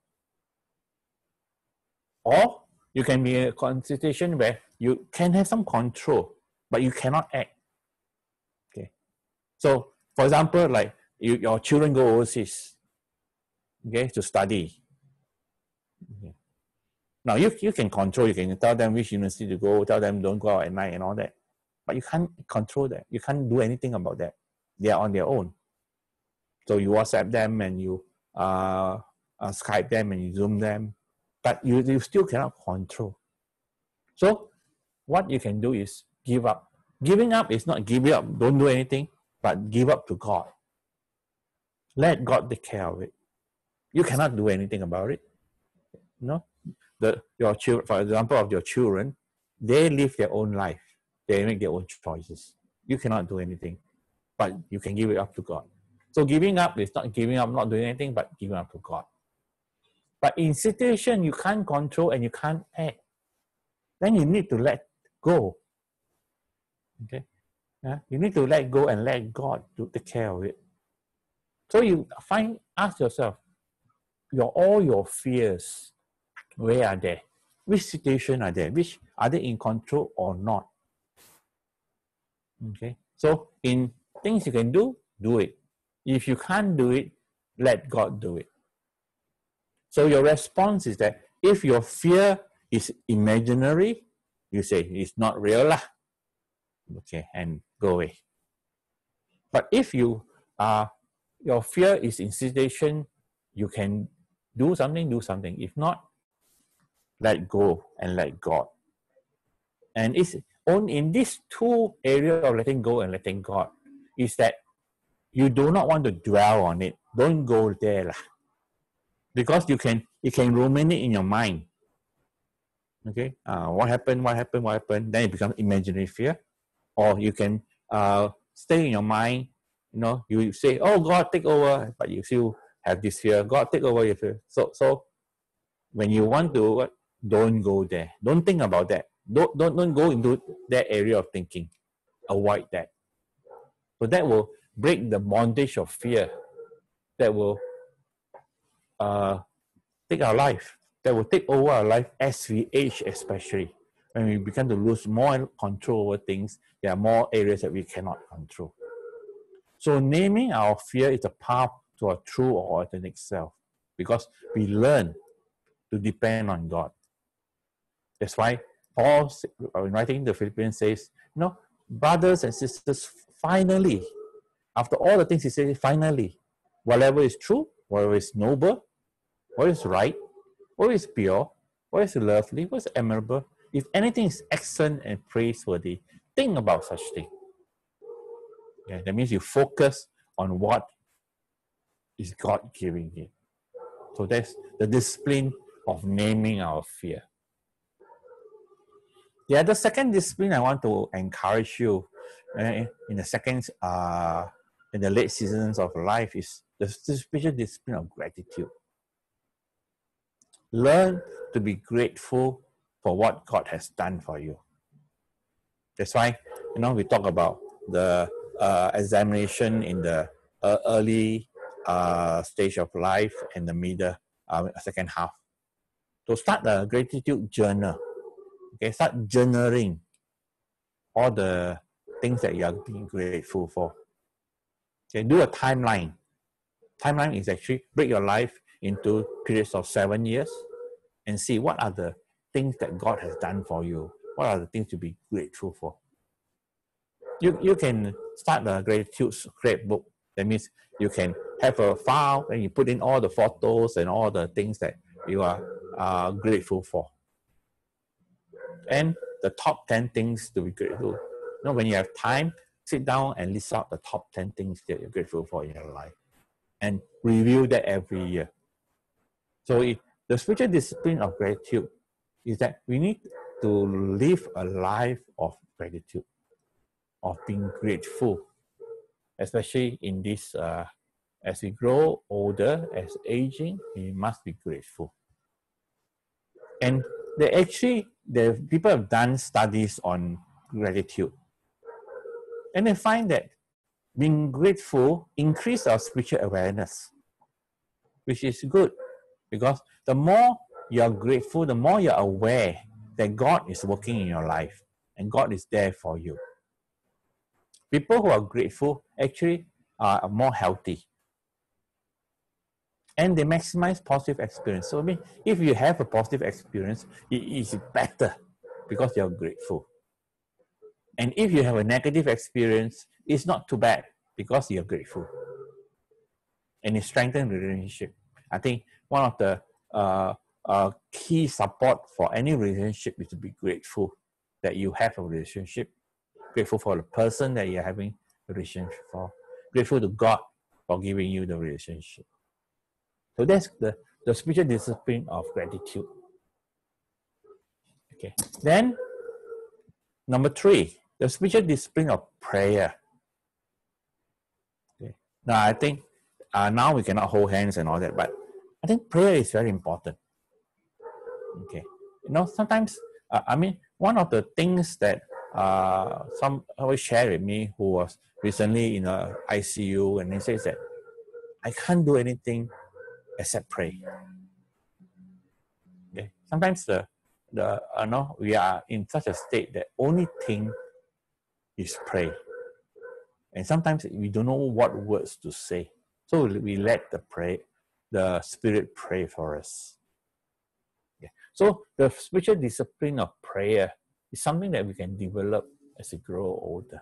Or you can be in a situation where you can have some control, but you cannot act. Okay, so, for example, like you, your children go overseas, okay, to study. Okay. Now, you, you can control, you can tell them which university to go, tell them don't go out at night and all that. But you can't control that. You can't do anything about that. They are on their own. So you WhatsApp them and you uh, uh, Skype them and you Zoom them, but you, you still cannot control. So what you can do is give up. Giving up is not giving up, don't do anything but give up to God. Let God take care of it. You cannot do anything about it. No, the your children, for example, of your children, they live their own life. They make their own choices. You cannot do anything, but you can give it up to God. So giving up is not giving up, not doing anything, but giving up to God. But in situation you can't control and you can't act, then you need to let go. Okay, yeah? You need to let go and let God to take care of it. So you find, ask yourself, your all your fears, where are they? Which situation are they? Which are they in control or not? Okay. So in things you can do, do it. If you can't do it, let God do it. So your response is that if your fear is imaginary, you say it's not real lah. Okay, and go away. But if you are, your fear is in situation, you can do something, do something. If not, let go and let God. And it's only in these two areas of letting go and letting God is that you do not want to dwell on it. Don't go there. Lah. Because you can you can ruminate in your mind. Okay, uh, what happened, what happened, what happened, then it becomes imaginary fear. Or you can uh, stay in your mind. You know, you say, "Oh God, take over," but you still have this fear. God, take over your fear. So, so when you want to, don't go there. Don't think about that. Don't don't don't go into that area of thinking. Avoid that. So that will break the bondage of fear. That will uh, take our life. That will take over our life as we age, especially when we begin to lose more control over things, there are more areas that we cannot control. So naming our fear is a path to our true or authentic self because we learn to depend on God. That's why Paul, in writing the Philippians, says, you know, brothers and sisters, finally, after all the things he says, finally, whatever is true, whatever is noble, what is right, what is pure, what is lovely, what is admirable, if anything is excellent and praiseworthy, think about such thing. Okay, that means you focus on what is God giving you. So that's the discipline of naming our fear. The other second discipline I want to encourage you uh, in the second, uh, in the late seasons of life is the spiritual discipline of gratitude. Learn to be grateful for what God has done for you. That's why, you know, we talk about the uh, examination in the uh, early uh, stage of life and the middle, uh, second half. To start a gratitude journal, okay, start journaling all the things that you are being grateful for. Okay, do a timeline. Timeline is actually break your life into periods of seven years and see what are the things that God has done for you. What are the things to be grateful for? You, you can start a gratitude scrapbook. That means you can have a file and you put in all the photos and all the things that you are uh, grateful for. And the top 10 things to be grateful. You know, when you have time, sit down and list out the top 10 things that you're grateful for in your life and review that every year. So it, the spiritual discipline of gratitude is that we need to live a life of gratitude, of being grateful, especially in this, uh, as we grow older, as aging, we must be grateful. And they actually, the people have done studies on gratitude. And they find that being grateful increase our spiritual awareness, which is good because the more you're grateful, the more you're aware that God is working in your life and God is there for you. People who are grateful actually are more healthy and they maximize positive experience. So, I mean, if you have a positive experience, it is better because you're grateful. And if you have a negative experience, it's not too bad because you're grateful. And it strengthens the relationship. I think one of the uh, uh, key support for any relationship is to be grateful that you have a relationship, grateful for the person that you're having a relationship for, grateful to God for giving you the relationship. So that's the, the spiritual discipline of gratitude. Okay. Then number three, the spiritual discipline of prayer. Okay. Now I think uh, now we cannot hold hands and all that, but I think prayer is very important. Okay, you know sometimes uh, I mean one of the things that uh, some always share with me who was recently in a ICU and he says that I can't do anything except pray. Okay, sometimes the the uh, no we are in such a state that only thing is pray, and sometimes we don't know what words to say, so we let the pray the spirit pray for us. So the spiritual discipline of prayer is something that we can develop as we grow older.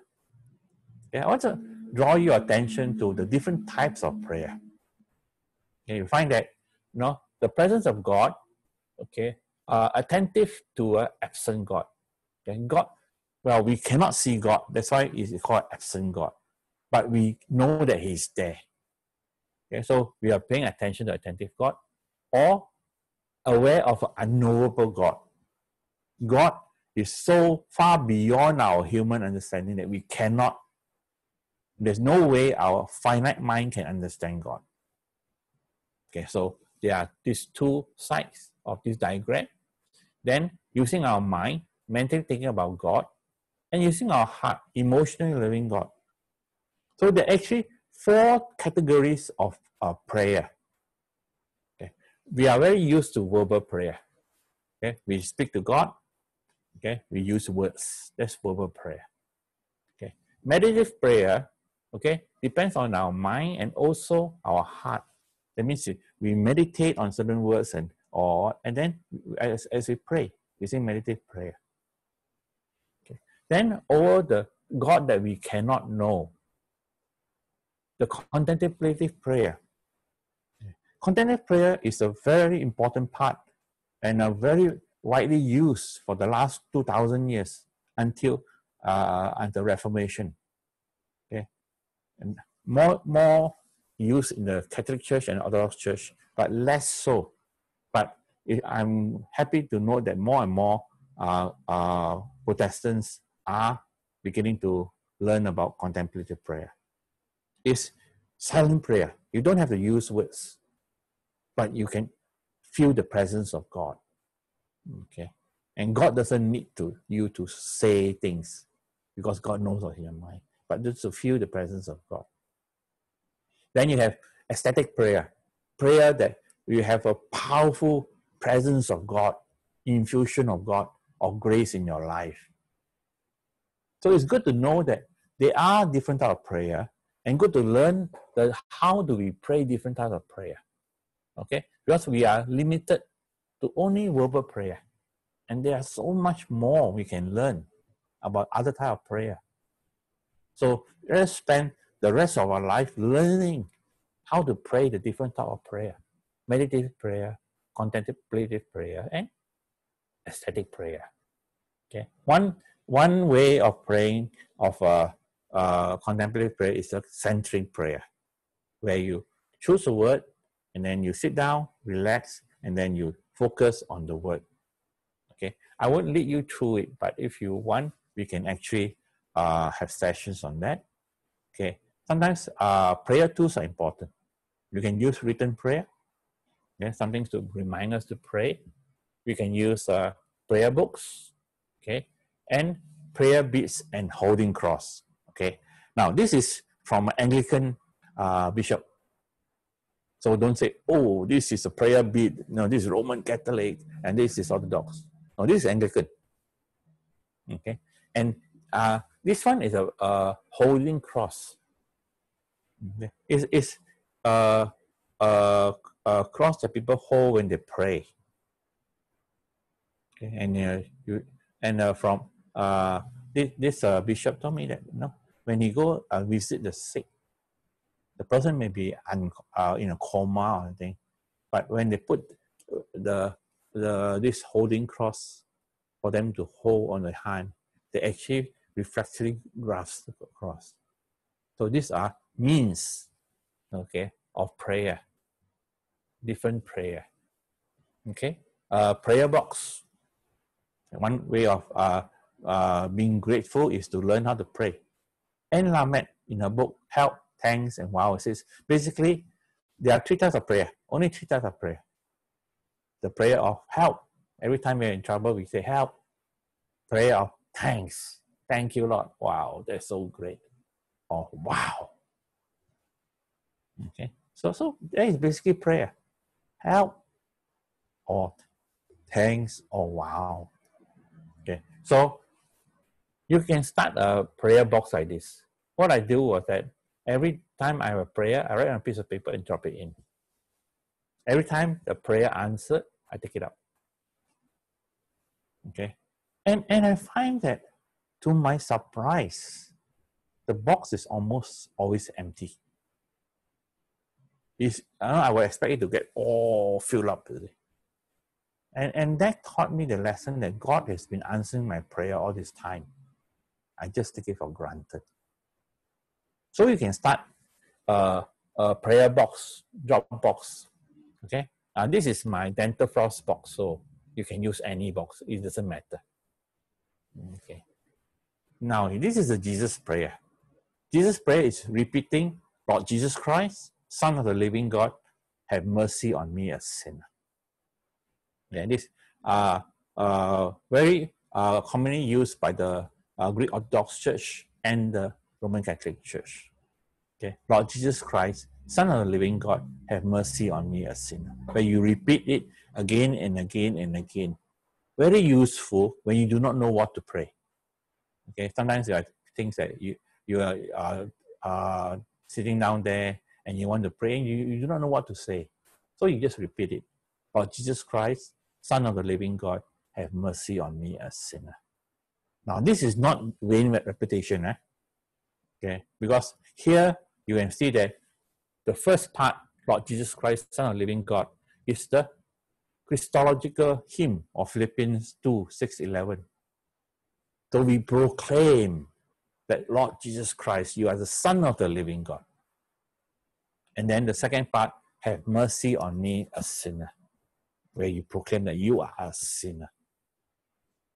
Okay, I want to draw your attention to the different types of prayer. Okay, you find that you know the presence of God, okay, uh, attentive to an absent God. Okay, God, well, we cannot see God. That's why it's called absent God. But we know that He's there. Okay, so we are paying attention to attentive God, or aware of an unknowable God. God is so far beyond our human understanding that we cannot, there's no way our finite mind can understand God. Okay, so there are these two sides of this diagram. Then using our mind, mentally thinking about God, and using our heart, emotionally loving God. So there are actually four categories of uh, prayer we are very used to verbal prayer. Okay, we speak to God. Okay, we use words. That's verbal prayer. Okay, meditative prayer. Okay, depends on our mind and also our heart. That means we meditate on certain words and or and then as, as we pray, we say meditative prayer. Okay, then over the God that we cannot know, the contemplative prayer. Contemplative prayer is a very important part and a very widely used for the last 2,000 years until uh, until Reformation. Okay, and more more used in the Catholic Church and Orthodox Church, but less so. But I'm happy to know that more and more uh, uh, Protestants are beginning to learn about contemplative prayer. It's silent prayer. You don't have to use words, but you can feel the presence of God. Okay. And God doesn't need to you to say things because God knows what's in your mind, but just to feel the presence of God. Then you have ecstatic prayer, prayer that you have a powerful presence of God, infusion of God or grace in your life. So it's good to know that there are different types of prayer and good to learn that how do we pray different types of prayer. Okay? Because we are limited to only verbal prayer. And there are so much more we can learn about other type of prayer. So let's spend the rest of our life learning how to pray the different type of prayer. Meditative prayer, contemplative prayer, and ecstatic prayer. Okay. One one way of praying of a, a contemplative prayer is a centering prayer, where you choose a word and then you sit down, relax, and then you focus on the word. Okay, I won't lead you through it, but if you want, we can actually uh, have sessions on that. Okay, sometimes uh, prayer tools are important. You can use written prayer. Okay, something to remind us to pray. We can use uh, prayer books. Okay, and prayer beads and holding cross. Okay, now this is from an Anglican uh, bishop so don't say, oh, this is a prayer bead. No, this is Roman Catholic and this is Orthodox. No, this is Anglican. Okay. And uh, this one is a, a holding cross. It's, it's a, a, a, cross that people hold when they pray. Okay. And uh, you and uh, from uh, this, this uh, bishop told me that you know, when he go uh, visit the sick, the person may be un, uh, in a coma or anything, but when they put the the this holding cross for them to hold on the hand, they actually reflexively grasp the cross. So these are means, okay, of prayer, different prayer. Okay, uh, prayer box. One way of uh, uh, being grateful is to learn how to pray. Anne Lamott, in her book Help thanks, and wow. It says basically there are three types of prayer. Only three types of prayer. The prayer of help. Every time we're in trouble, we say help. Prayer of thanks. Thank you, Lord. Wow, that's so great. Oh, wow. Okay. So so that is basically prayer. Help or thanks or wow. Okay. So you can start a prayer box like this. What I do was that Every time I have a prayer, I write on a piece of paper and drop it in. Every time the prayer answered, I take it out. Okay. And and I find that to my surprise, the box is almost always empty. Is I, I would expect it to get all filled up. And and that taught me the lesson that God has been answering my prayer all this time. I just take it for granted. So you can start a, a prayer box, drop box. Okay. Uh, this is my dental floss box, so you can use any box. It doesn't matter. Okay. Now this is the Jesus prayer. Jesus prayer is repeating, Lord Jesus Christ, Son of the living God, have mercy on me a sinner. Yeah, this uh, uh, very uh, commonly used by the uh, Greek Orthodox Church and the Roman Catholic Church. Okay, Lord Jesus Christ, Son of the living God, have mercy on me, a sinner. Where you repeat it again and again and again. Very useful when you do not know what to pray. Okay, sometimes there are things that you you are uh, uh, sitting down there and you want to pray and you, you do not know what to say. So you just repeat it. Lord Jesus Christ, Son of the living God, have mercy on me, a sinner. Now, this is not vain repetition. Eh? Okay, because here you can see that the first part, Lord Jesus Christ, Son of living God, is the Christological hymn of Philippians 2 6 11. So we proclaim that Lord Jesus Christ, you are the Son of the living God. And then the second part, have mercy on me, a sinner, where you proclaim that you are a sinner.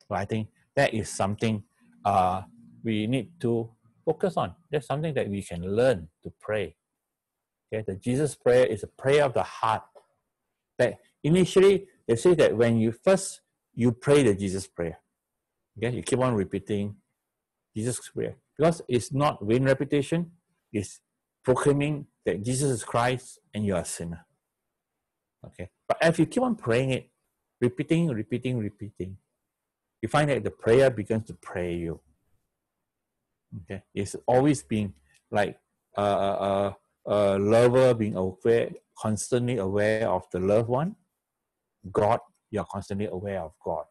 So I think that is something uh, we need to focus on. That's something that we can learn to pray. Okay, the Jesus prayer is a prayer of the heart. That initially they say that when you first you pray the Jesus prayer, okay, you keep on repeating Jesus prayer because it's not vain repetition. It's proclaiming that Jesus is Christ and you are a sinner. Okay, but if you keep on praying it, repeating, repeating, repeating, you find that the prayer begins to pray you. Okay, it's always being like a, lover being aware, constantly aware of the loved one. God, you're constantly aware of God.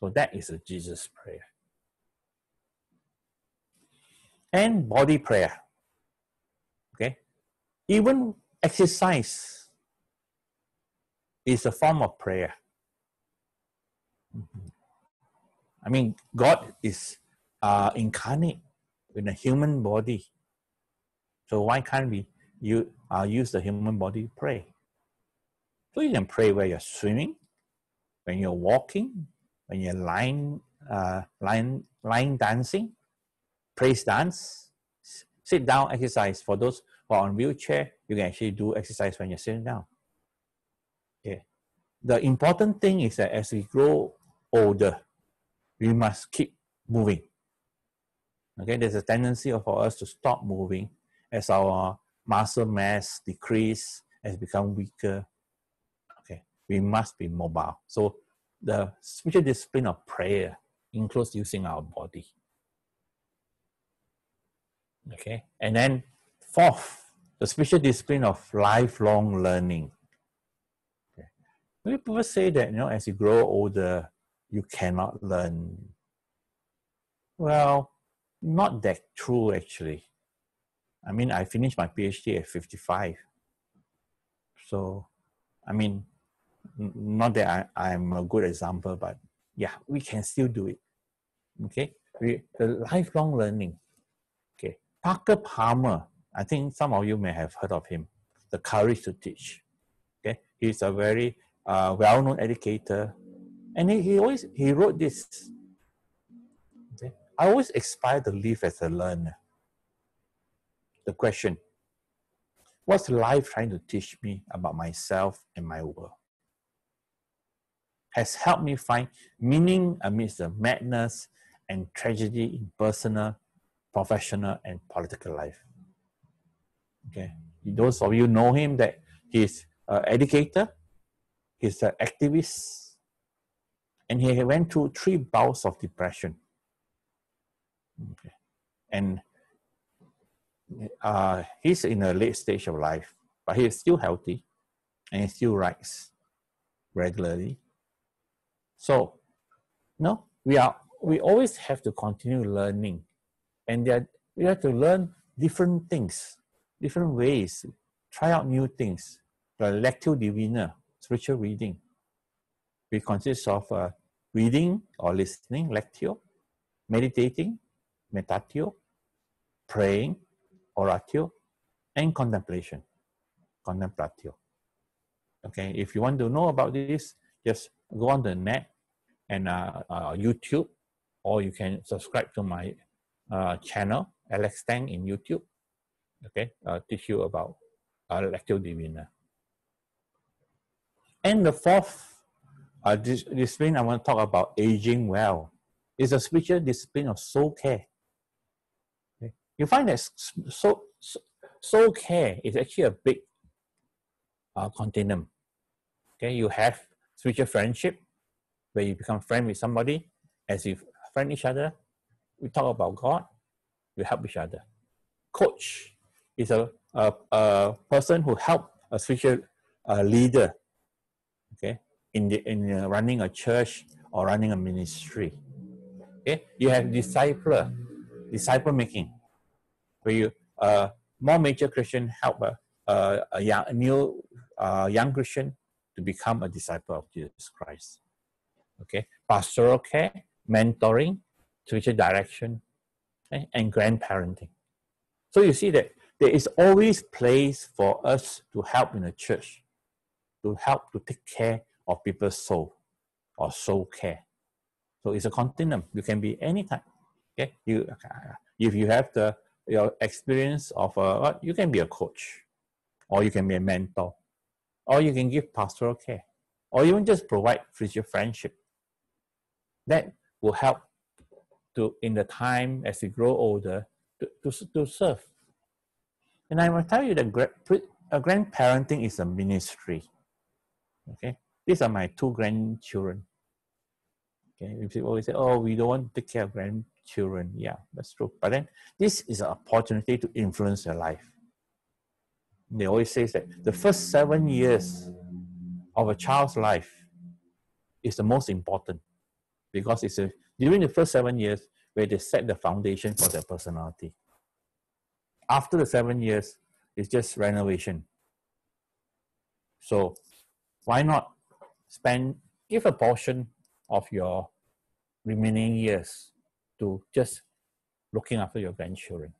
So that is a Jesus prayer. And body prayer. Okay, even exercise is a form of prayer. Mm-hmm. I mean, God is uh, incarnate in a human body. So why can't we you, uh, use the human body to pray? So you can pray where you're swimming, when you're walking, when you're lying, uh, lying, lying dancing, praise dance, sit down exercise. For those who are on wheelchair, you can actually do exercise when you're sitting down. Okay. The important thing is that as we grow older, we must keep moving. Okay, there's a tendency for us to stop moving as our muscle mass decrease, has become weaker. Okay, we must be mobile. So the spiritual discipline of prayer includes using our body. Okay, and then fourth, the spiritual discipline of lifelong learning. Okay. Many people say that you know as you grow older, you cannot learn. Well, not that true actually. I mean, I finished my PhD at 55. So, I mean, not that I, I'm a good example, but yeah, we can still do it. Okay, we, the lifelong learning. Okay, Parker Palmer, I think some of you may have heard of him, The Courage to Teach. Okay, he's a very uh, well-known educator, and he, he always he wrote this. I always aspire to live as a learner the question What's life trying to teach me about myself and my world? Has helped me find meaning amidst the madness and tragedy in personal, professional, and political life. Okay, those of you know him that he's an educator, he's an activist, and he went through three bouts of depression. Okay. And uh, he's in a late stage of life, but he is still healthy and he still writes regularly. So, no, we are we always have to continue learning, and that we have to learn different things, different ways, try out new things. The Lectio Divina, spiritual reading, it consists of uh, reading or listening, lectio, meditating, meditatio, praying, oratio, and contemplation, contemplatio. Okay, if you want to know about this, just go on the net and uh, uh, YouTube, or you can subscribe to my uh, channel, Alex Tang in YouTube. Okay, I'll teach you about uh, Lectio Divina. And the fourth uh, discipline I want to talk about aging well is a spiritual discipline of soul care you find that soul, soul care is actually a big uh, continuum. Okay, you have spiritual friendship, where you become friend with somebody, as you friend each other, we talk about God, we help each other. Coach is a, a, a person who help a spiritual uh, leader, okay, in the in uh, running a church or running a ministry. Okay, you have discipler, disciple making where you uh, more major Christian help a, a, a, young, a new uh, young Christian to become a disciple of Jesus Christ. Okay, pastoral care, mentoring, spiritual direction, okay? and grandparenting. So you see that there is always place for us to help in the church, to help to take care of people's soul or soul care. So it's a continuum. You can be any type. Okay, you if you have the your experience of what you can be a coach, or you can be a mentor, or you can give pastoral care, or even just provide future friendship. That will help to in the time as you grow older to, to, to serve. And I will tell you that a grandparenting is a ministry. Okay, these are my two grandchildren. Okay, people always oh, say, "Oh, we don't want to take care of grandchildren." Yeah, that's true. But then this is an opportunity to influence their life. They always say that the first seven years of a child's life is the most important because it's a, during the first seven years where they set the foundation for their personality. After the seven years, it's just renovation. So why not spend give a portion of your remaining years to just looking after your grandchildren.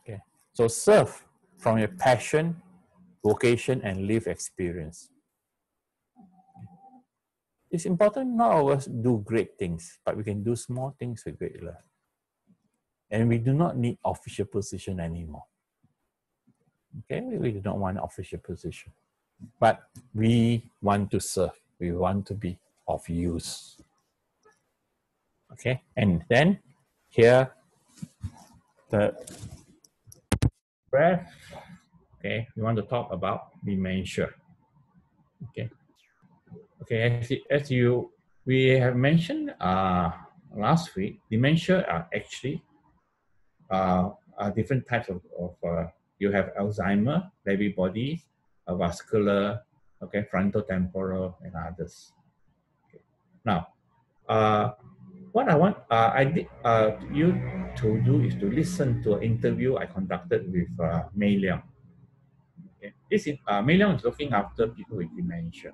Okay, so serve from your passion, vocation, and life experience. It's important not always do great things, but we can do small things with great love. And we do not need official position anymore. Okay, we do not want official position, but we want to serve. We want to be of use. Okay, and then here the breath. Okay, we want to talk about dementia. Okay, okay, as, as you we have mentioned uh, last week, dementia are actually uh, are different types of, of uh, you have Alzheimer, Lewy bodies, vascular, okay, frontal temporal, and others. Now, uh, what I want uh, I did, uh, you to do is to listen to an interview I conducted with uh, Mei Liang. Okay. This is, uh, Mei Liang is looking after people with dementia.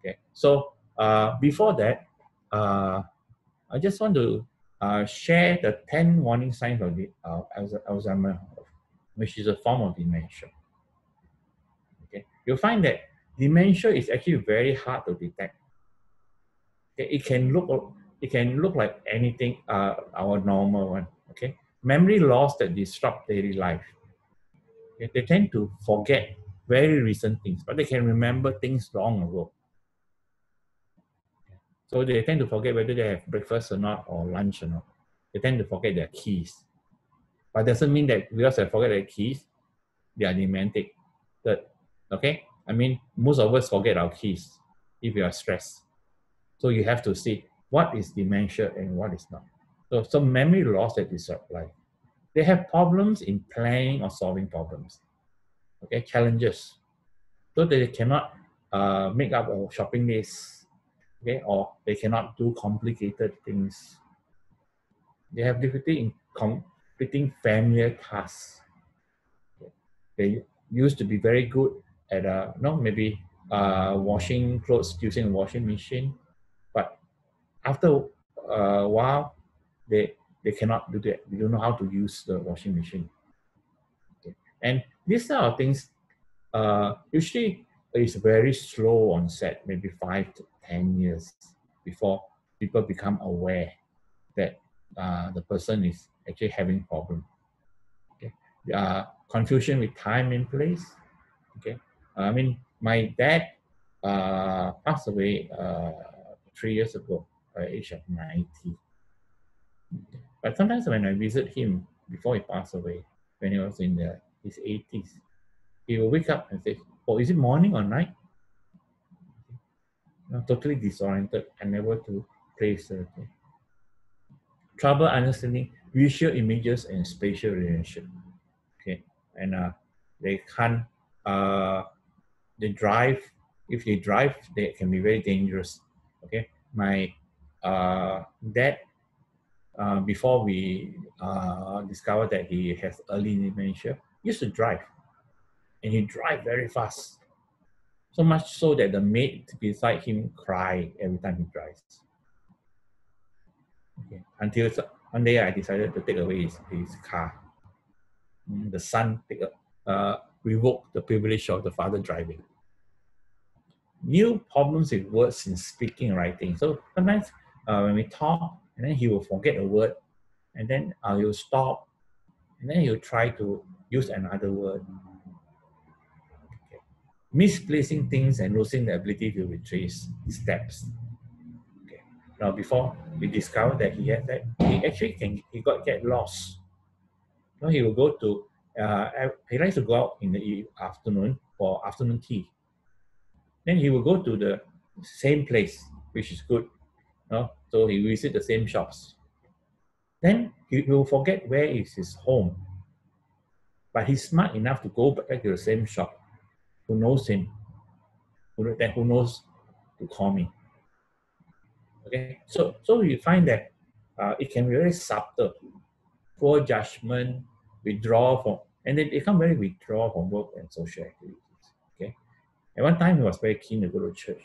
Okay, so uh, before that, uh, I just want to uh, share the 10 warning signs of the uh, Alzheimer, which is a form of dementia. Okay, you'll find that dementia is actually very hard to detect Okay, it can look it can look like anything uh, our normal one. Okay, memory loss that disrupt daily life. Okay? They tend to forget very recent things, but they can remember things long ago. So they tend to forget whether they have breakfast or not or lunch or not. They tend to forget their keys. But doesn't mean that because they forget their keys, they are demented. That okay? I mean, most of us forget our keys if we are stressed. So you have to see what is dementia and what is not. So, so memory loss that disrupt life. They have problems in planning or solving problems. Okay, challenges. So they cannot uh, make up a shopping list. Okay, or they cannot do complicated things. They have difficulty in completing familiar tasks. They used to be very good at uh, no maybe uh, washing clothes using a washing machine after a while, they they cannot do that. They don't know how to use the washing machine. Okay. And these kind of things uh, usually is very slow onset, maybe five to ten years before people become aware that uh, the person is actually having problem. Okay, uh, confusion with time and place. Okay, I mean my dad uh, passed away uh, three years ago, by age of 90. But sometimes when I visit him before he passed away, when he was in the, his 80s, he will wake up and say, Oh, is it morning or night? I'm totally disoriented, and unable to place the okay. Trouble understanding visual images and spatial relationship. Okay, and uh, they can't, uh, they drive, if they drive, they can be very dangerous. Okay, my that uh, before we uh, discovered that he has early dementia, used to drive, and he drive very fast. So much so that the maid beside him cry every time he drives. Okay. Until one day I decided to take away his, his car. Mm, the son take a, uh, revoked the privilege of the father driving. New problems with words in speaking and writing. So sometimes uh, when we talk, and then he will forget a word, and then uh, he'll stop, and then he'll try to use another word. Okay. Misplacing things and losing the ability to retrace steps. Okay. Now, before we discovered that he had that, he actually can he got get lost. Now he will go to uh, he likes to go out in the afternoon for afternoon tea. Then he will go to the same place, which is good. Know? So he visit the same shops. Then he will forget where is his home. But he's smart enough to go back to the same shop. Who knows him? Who, then who knows to call me? Okay, so so you find that uh, it can be very subtle, poor judgment, withdraw from, and they become very withdraw from work and social activities. Okay, at one time he was very keen to go to church.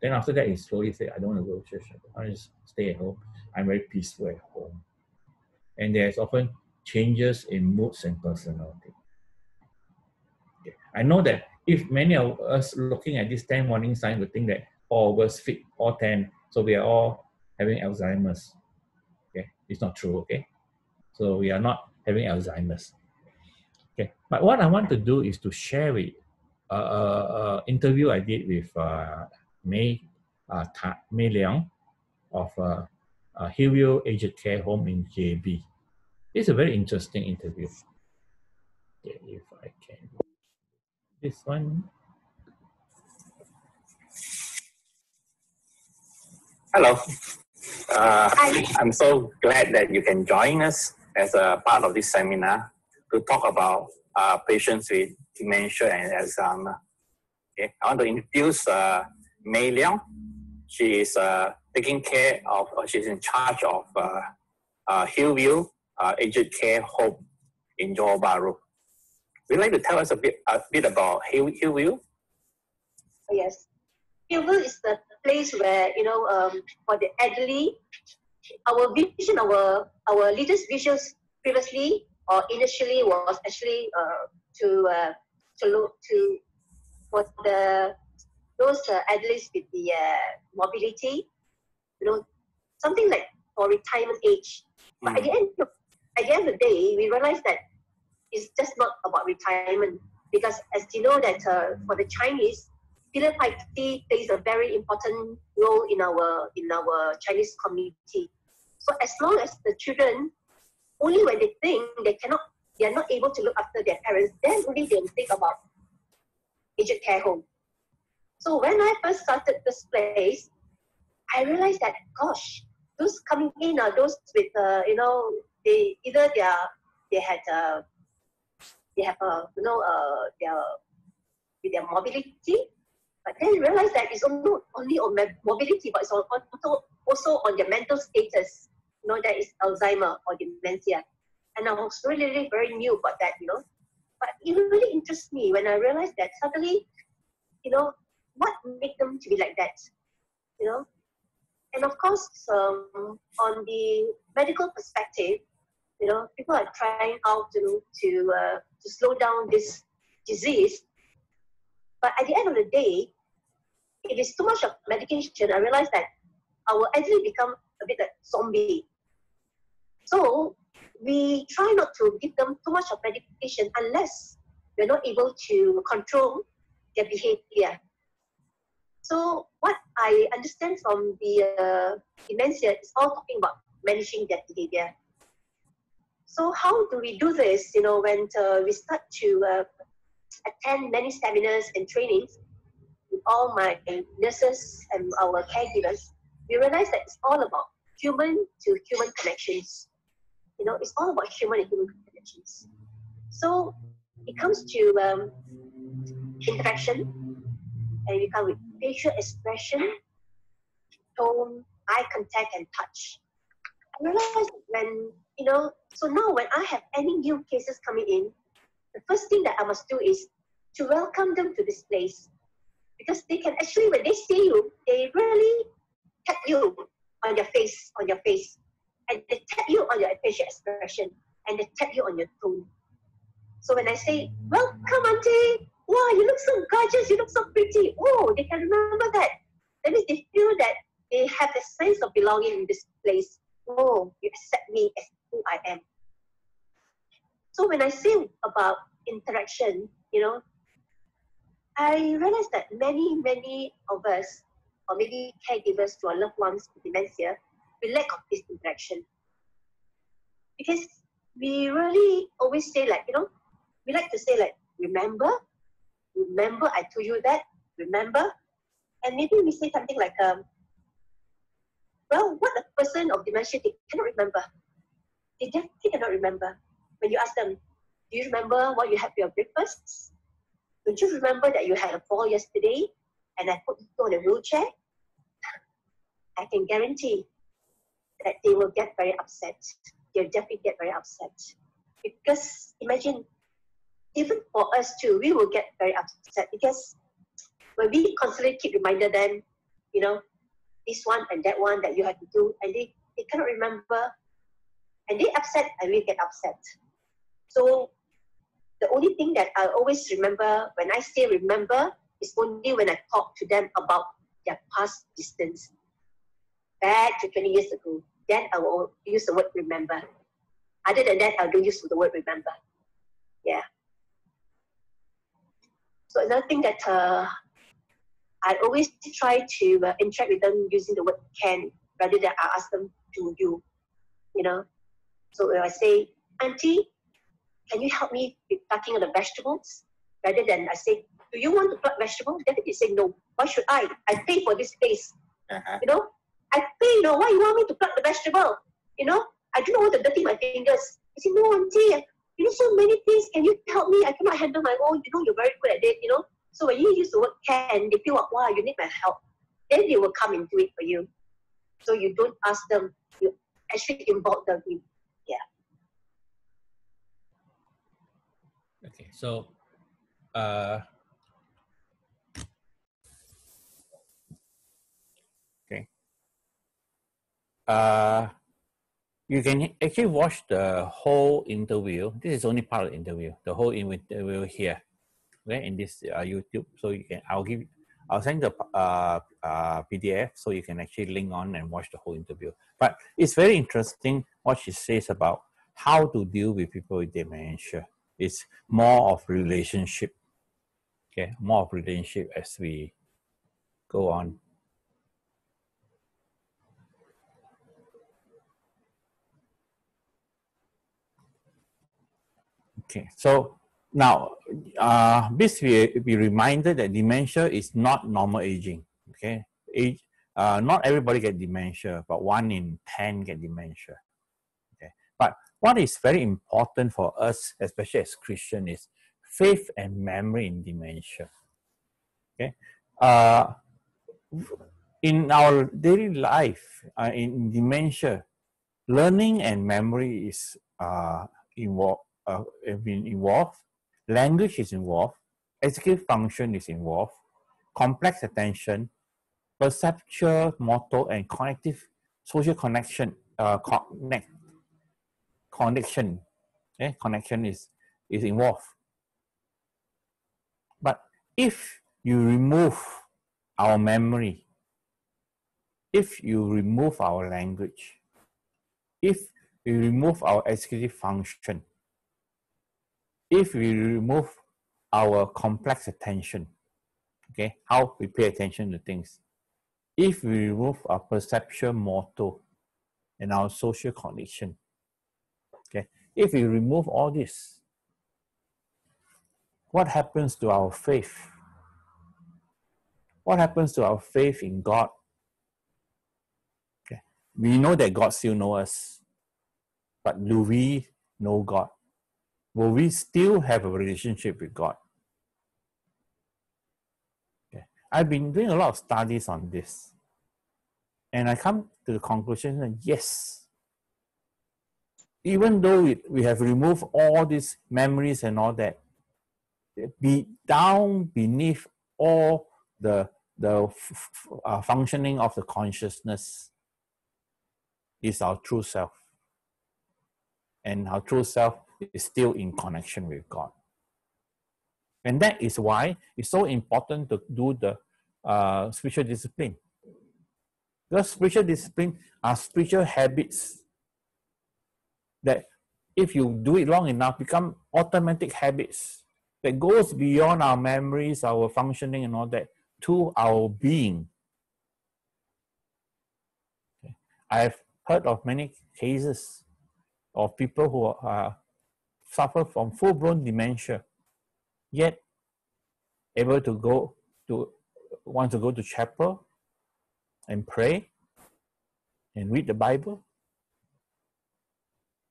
Then after that, he slowly said, "I don't want to go to church. I want to stay at home. I'm very peaceful at home." And there's often changes in moods and personality. Okay. I know that if many of us looking at these 10 warning signs would think that all of us fit all 10, so we are all having Alzheimer's. Okay, it's not true, okay? So we are not having Alzheimer's. Okay, but what I want to do is to share with uh, uh, uh interview I did with uh, May uh, Ta, Mei Liang of uh, uh, Hillview Aged Care Home in JB. It's a very interesting interview. Okay, if I can. This one.
Hello. Uh, I'm so glad that you can join us as a part of this seminar to talk about uh, patients with dementia and Alzheimer. Okay, I want to introduce uh, Mei Liang. She is uh, taking care of, uh, she's in charge of uh, uh, Hillview Aged Care Home in Johor Bahru. Would you like to tell us a bit, a bit about Hill, Hillview?
Yes. Hillview is the place where, you know, um, for the elderly, our vision, our, our leaders' visions previously or initially was actually uh, to, uh, to look to, for the, those uh, elderly with the uh, mobility, you know, something like for retirement age. But at the end of at the end of the day, we realize that it's just not about retirement because, as you know, that uh, for the Chinese, filial piety plays a very important role in our in our Chinese community. So as long as the children, only when they think they cannot, they are not able to look after their parents, then only they think about aged care home. So when I first started this place, I realized that gosh, those coming in are those with uh, you know they either they are they had uh, they have a you know uh, their with their mobility, but then realize that it's not only on mobility, but it's also also on their mental status. You know that is Alzheimer or dementia, and I was really really very new about that. You know, but it really interests me when I realized that suddenly, you know, what made them to be like that. You know, and of course, um, on the medical perspective, you know, people are trying out to to uh, to slow down this disease. But at the end of the day, if it's too much of medication, I realize that our elderly become a bit like zombie. So we try not to give them too much of medication unless we're not able to control their behavior. So what I understand from the uh, dementia is all talking about managing their behavior. So how do we do this? You know, when uh, we start to uh, attend many seminars and trainings with all my nurses and our caregivers, we realize that it's all about human to human connections. You know, it's all about human and human connections. So it comes to um, interaction, and we come with facial expression, tone, eye contact, and touch. I realized when you know, so now when I have any new cases coming in, the first thing that I must do is to welcome them to this place. because they can actually, when they see you, they really tap you on your face, on your face, and they tap you on your facial expression, and they tap you on your tone. So when I say, "Welcome, auntie," wow, you look so gorgeous, you look so pretty. Oh, they can remember that. That means they feel that they have a sense of belonging in this place. Oh, you accept me as who I am. So when I say about interaction, you know, I realized that many, many of us, or maybe caregivers to our loved ones with dementia, we lack of this interaction. Because we really always say like, you know, we like to say like, remember, remember I told you that, remember, and maybe we say something like, um, well, what a person of dementia they cannot remember. They definitely cannot remember. When you ask them, do you remember what you had for your breakfast? Don't you remember that you had a fall yesterday and I put you on a wheelchair? I can guarantee that they will get very upset. They'll definitely get very upset. Because imagine, even for us too, we will get very upset because when we constantly keep reminding them, you know, this one and that one that you have to do, and they, they cannot remember, and they upset, and we get upset. So the only thing that I always remember when I say remember is only when I talk to them about their past distance, back to 20 years ago. Then I will use the word remember. Other than that, I don't use the word remember. Yeah. So another thing that uh, I always try to uh, interact with them using the word can rather than I ask them to you. You know, so when I say, Auntie, can you help me with plucking of the vegetables? Rather than I say, do you want to pluck vegetables? Definitely say no. Why should I? I pay for this place.
Uh-huh.
You know, I pay. You know, why you want me to pluck the vegetable? You know, I do not want to dirty my fingers. I say, no, auntie. You know, so many things. Can you help me? I cannot handle my own. You know, you're very good at it. You know, so when you use the word can, they feel like, wow, you need my help. Then they will come and do it for you. So you don't ask them. You actually involve them in yeah.
Okay, so uh, okay. Uh, you can actually watch the whole interview. This is only part of the interview. The whole interview here, okay, in this uh, YouTube. So you can. I'll give. I'll send the uh, uh, PDF so you can actually link on and watch the whole interview. But it's very interesting what she says about how to deal with people with dementia it's more of relationship. Okay, more of relationship as we go on. Okay, so now uh, this we be reminded that dementia is not normal aging. Okay, age, uh, not everybody get dementia, but one in ten get dementia. Okay, but what is very important for us, especially as Christian, is faith and memory in dementia. Okay, uh, in our daily life, uh, in dementia, learning and memory is uh, involved. Uh, been involved. Language is involved. Executive function is involved. Complex attention, perceptual, motor, and cognitive social connection uh, connect connection. Okay? Connection is, is involved. But if you remove our memory, if you remove our language, if you remove our executive function, if we remove our complex attention, okay, how we pay attention to things, if we remove our perceptual motor and our social connection, if we remove all this, what happens to our faith? What happens to our faith in God? Okay. We know that God still knows us, but do we know God? Will we still have a relationship with God? Okay. I've been doing a lot of studies on this, and I come to the conclusion that yes, even though we, we have removed all these memories and all that, be down beneath all the the uh, functioning of the consciousness is our true self, and our true self is still in connection with God. And that is why it's so important to do the uh, spiritual discipline. Because spiritual discipline are spiritual habits that if you do it long enough become automatic habits that goes beyond our memories, our functioning and all that to our being. Okay. I've heard of many cases of people who are suffer from full-blown dementia, yet able to go to want to go to chapel and pray and read the Bible.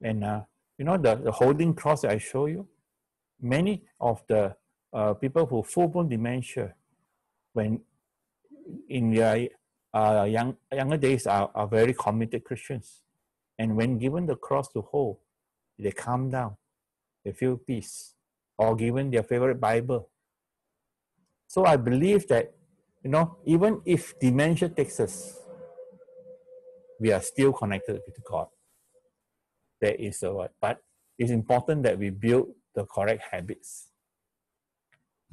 And uh, you know the, the holding cross that I show you, many of the uh, people who full-blown dementia, when in their uh, young, younger days are, are very committed Christians. And when given the cross to hold, they calm down, they feel peace, or given their favorite Bible. So I believe that, you know, even if dementia takes us, we are still connected with God. There is a what, but it's important that we build the correct habits.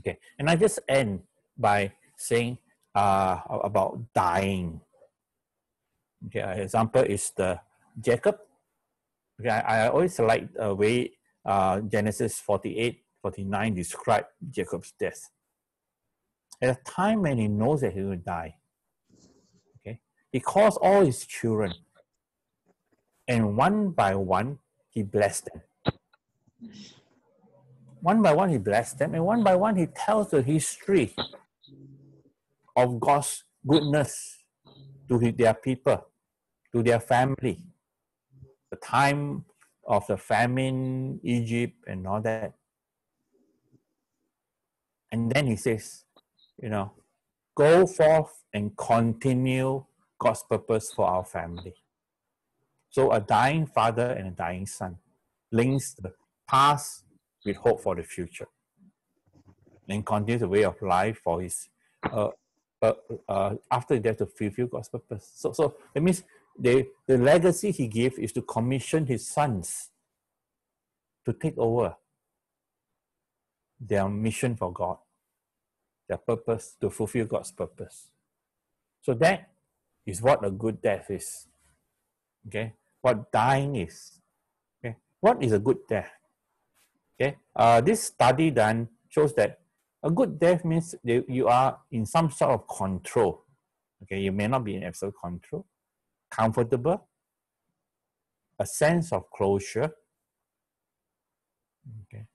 Okay, and I just end by saying uh, about dying. Okay, example is the Jacob. Okay, I, I always like a way uh, Genesis 48, 49 describe Jacob's death. At a time when he knows that he will die, okay, he calls all his children, and one by one he blessed them. One by one he blessed them, and one by one he tells the history of God's goodness to their people, to their family, the time of the famine, Egypt, and all that. And then he says, you know, go forth and continue God's purpose for our family. So a dying father and a dying son links the past with hope for the future and continues the way of life for his uh, uh, uh, after death to fulfill God's purpose. So, so that means the, the legacy he gave is to commission his sons to take over their mission for God, their purpose, to fulfill God's purpose. So that is what a good death is. Okay? What dying is. Okay? What is a good death? Okay? Uh, this study done shows that a good death means you are in some sort of control. Okay, you may not be in absolute control, comfortable, a sense of closure, okay,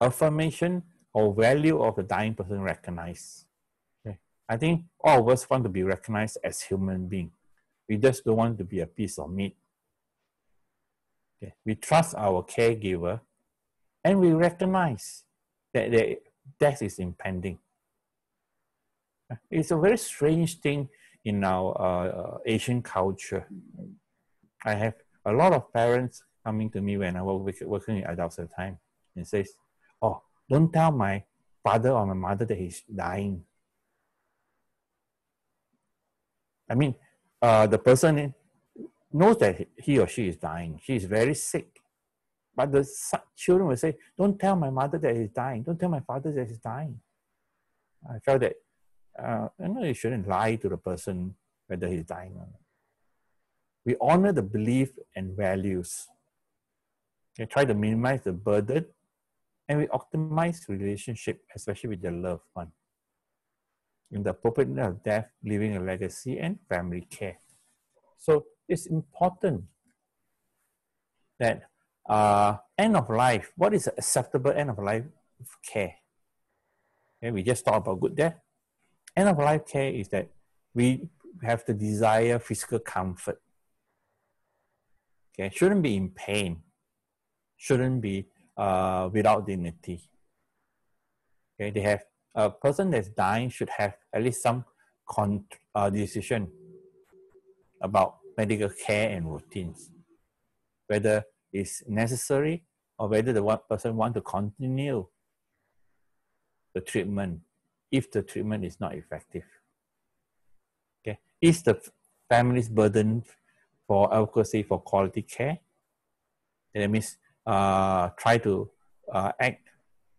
affirmation or value of the dying person recognized. Okay, I think all of us want to be recognized as human being. We just don't want to be a piece of meat. Okay, we trust our caregiver, and we recognize that they death is impending. It's a very strange thing in our uh, Asian culture. I have a lot of parents coming to me when I was working in adults at the time and says, "Oh, don't tell my father or my mother that he's dying." I mean, uh, the person knows that he or she is dying. She is very sick. But the children will say, Don't tell my mother that he's dying. Don't tell my father that he's dying. I felt that, uh, know you shouldn't lie to the person whether he's dying or not. We honor the belief and values. We try to minimize the burden and we optimize relationship, especially with the loved one. In the appropriateness of death, leaving a legacy and family care. So it's important that uh, end of life, what is acceptable end of life care? We just talk about good death. End of life care is that we have the desire physical comfort. Okay, shouldn't be in pain, shouldn't be uh, without dignity. Okay, they have a person that's dying should have at least some con- uh, decision about medical care and routines, whether is necessary or whether the one person want to continue the treatment if the treatment is not effective. Okay, is the family's burden for advocacy for quality care? That means uh, try to uh, act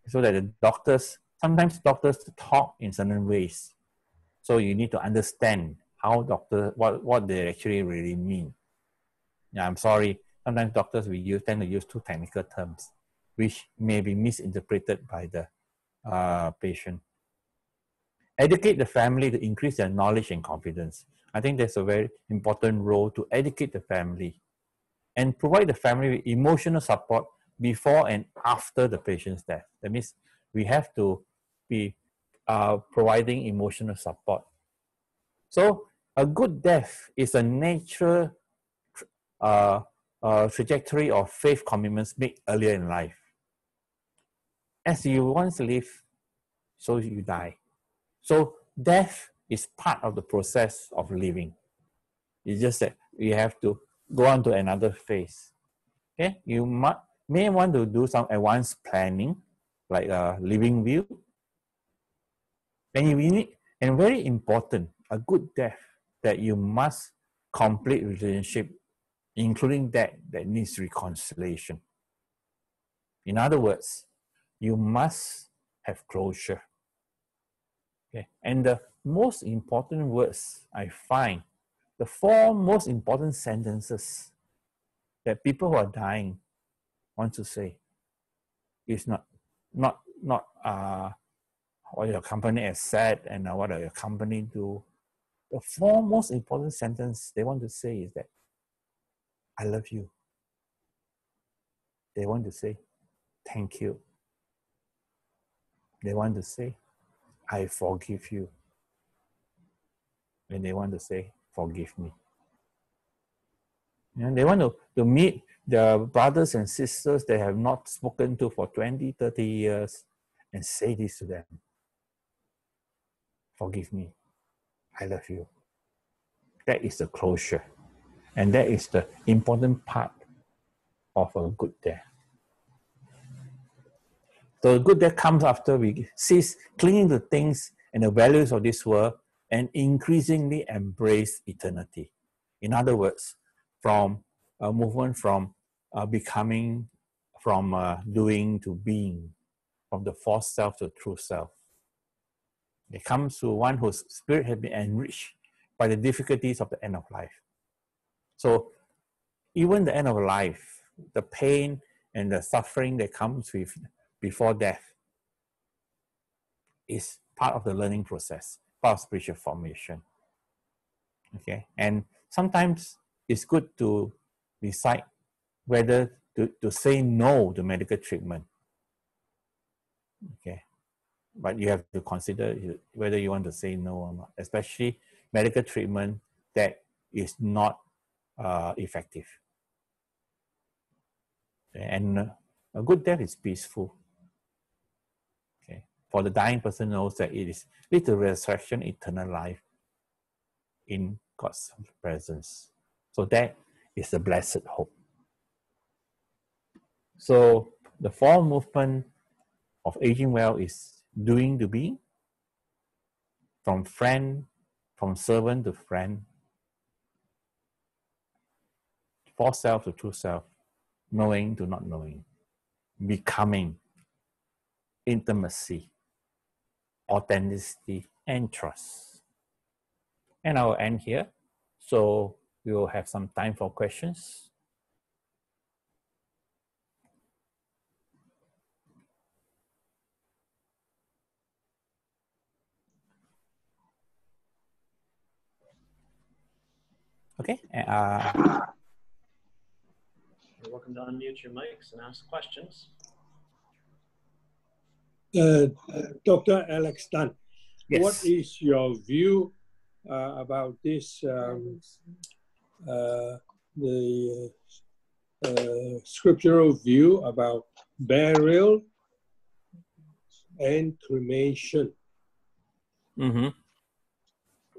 so that the doctors, sometimes doctors talk in certain ways. So you need to understand how doctor, what, what they actually really mean. Yeah, I'm sorry. Sometimes doctors we use tend to use too technical terms, which may be misinterpreted by the uh, patient. Educate the family to increase their knowledge and confidence. I think that's a very important role to educate the family and provide the family with emotional support before and after the patient's death. That means we have to be uh, providing emotional support. So a good death is a natural uh, uh, trajectory of faith commitments made earlier in life. As you once live, so you die. So death is part of the process of living. It's just that we have to go on to another phase. Okay, you might, may want to do some advanced planning, like a living will. And you need, and very important, a good death that you must complete relationship, including that that needs reconciliation. In other words, you must have closure. Okay, and the most important words I find the four most important sentences that people who are dying want to say is not not not uh, what your company has said and uh, what your company do. The four most important sentence they want to say is that I love you. They want to say thank you. They want to say I forgive you. And they want to say forgive me. And they want to, to meet their brothers and sisters they have not spoken to for 20, 30 years and say this to them. Forgive me. I love you. That is the closure. And that is the important part of a good death. So good death comes after we cease clinging to things and the values of this world and increasingly embrace eternity. In other words, from a movement from uh, becoming, from uh, doing to being, from the false self to true self. It comes to one whose spirit has been enriched by the difficulties of the end of life. So, even the end of life, the pain and the suffering that comes with before death is part of the learning process part of spiritual formation. Okay, and sometimes it's good to decide whether to, to say no to medical treatment. Okay, but you have to consider whether you want to say no or not, especially medical treatment that is not uh, effective. And a good death is peaceful for the dying person knows that it is to resurrection, eternal life in God's presence. So that is the blessed hope. So the four movement of aging well is doing to be, from friend, from servant to friend, for self to true self, knowing to not knowing, becoming, intimacy, authenticity, and trust. And I will end here. So we will have some time for questions. Okay. Uh,
You're welcome to unmute your mics and ask questions.
Uh, Dr. Alex Tang,
yes.
what is your view uh, about this, um, uh, the uh, scriptural view about burial and cremation?
Mm-hmm.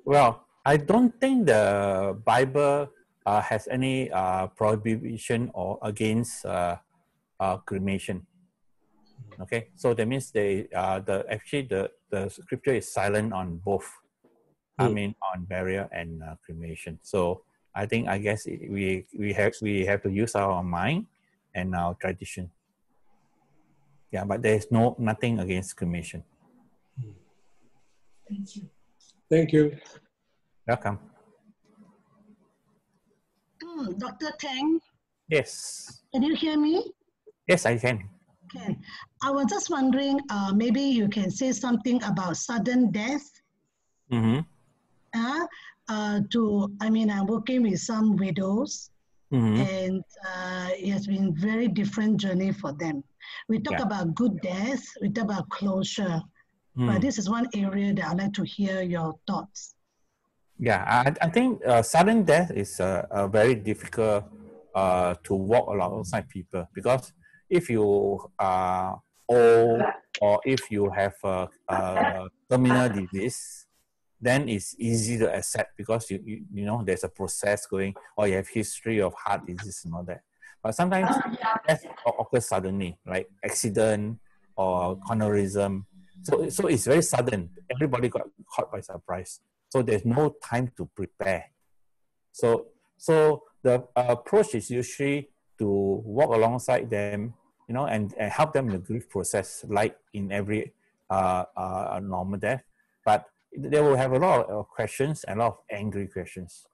Well, I don't think the Bible uh, has any uh, prohibition or against cremation Okay, so that means they uh, the actually the the scripture is silent on both. I
Mm.
mean, on burial and uh, cremation. So I think I guess it, we we have we have to use our mind and our tradition. Yeah, but there is no nothing against cremation.
Thank you. Thank you.
Welcome.
Hmm, Dr. Tang,
Yes,
can you hear me?
yes, I can.
Can. I was just wondering, uh, maybe you can say something about sudden death.
Mm-hmm.
Uh, uh, to, I mean, I'm working with some widows,
Mm-hmm.
and uh, it has been very different journey for them. We talk
Yeah.
about good death, we talk about closure,
Mm.
but this is one area that I'd like to hear your thoughts.
Yeah, I, I think uh, sudden death is a, a very difficult uh, to walk alongside people because if you are old or if you have a, a terminal disease, then it's easy to accept because you, you you know there's a process going or you have history of heart disease and all that. But sometimes oh, death occurs suddenly, like accident or aneurysm. So so it's very sudden. Everybody got caught by surprise. So there's no time to prepare. So so the approach is usually to walk alongside them, you know, and, and help them in the grief process, like in every uh, uh, normal death. But they will have a lot of questions and a lot of angry questions.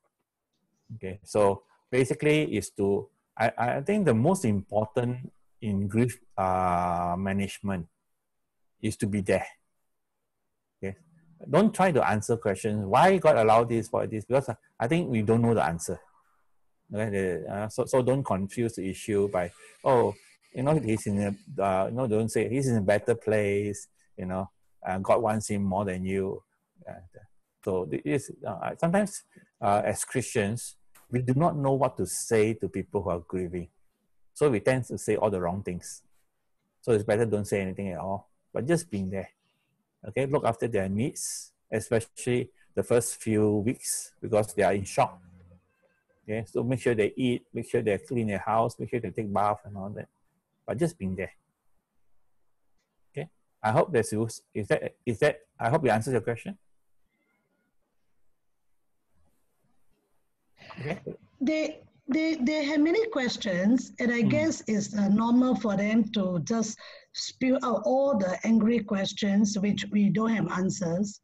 Okay, so basically is to I, I think the most important in grief uh, management is to be there. Okay, don't try to answer questions. Why God allowed this? for this? Because I think we don't know the answer. The- uh, so so don't confuse the issue by oh you know he's in a uh, no don't say he's in a better place. You know, uh, God wants him more than you. Uh, so this uh, sometimes uh, as Christians we do not know what to say to people who are grieving. So we tend to say all the wrong things. So it's better don't say anything at all, but just being there. Okay, look after their needs, especially the first few weeks because they are in shock. Okay, so make sure they eat, make sure they clean their house, make sure they take bath and all that. But just being there. Okay, I hope that's use. Is that is that? I hope you answered your question. Okay.
they they they have many questions and i
Mm.
guess it's uh, normal for them to just spew out all the angry questions which we don't have answers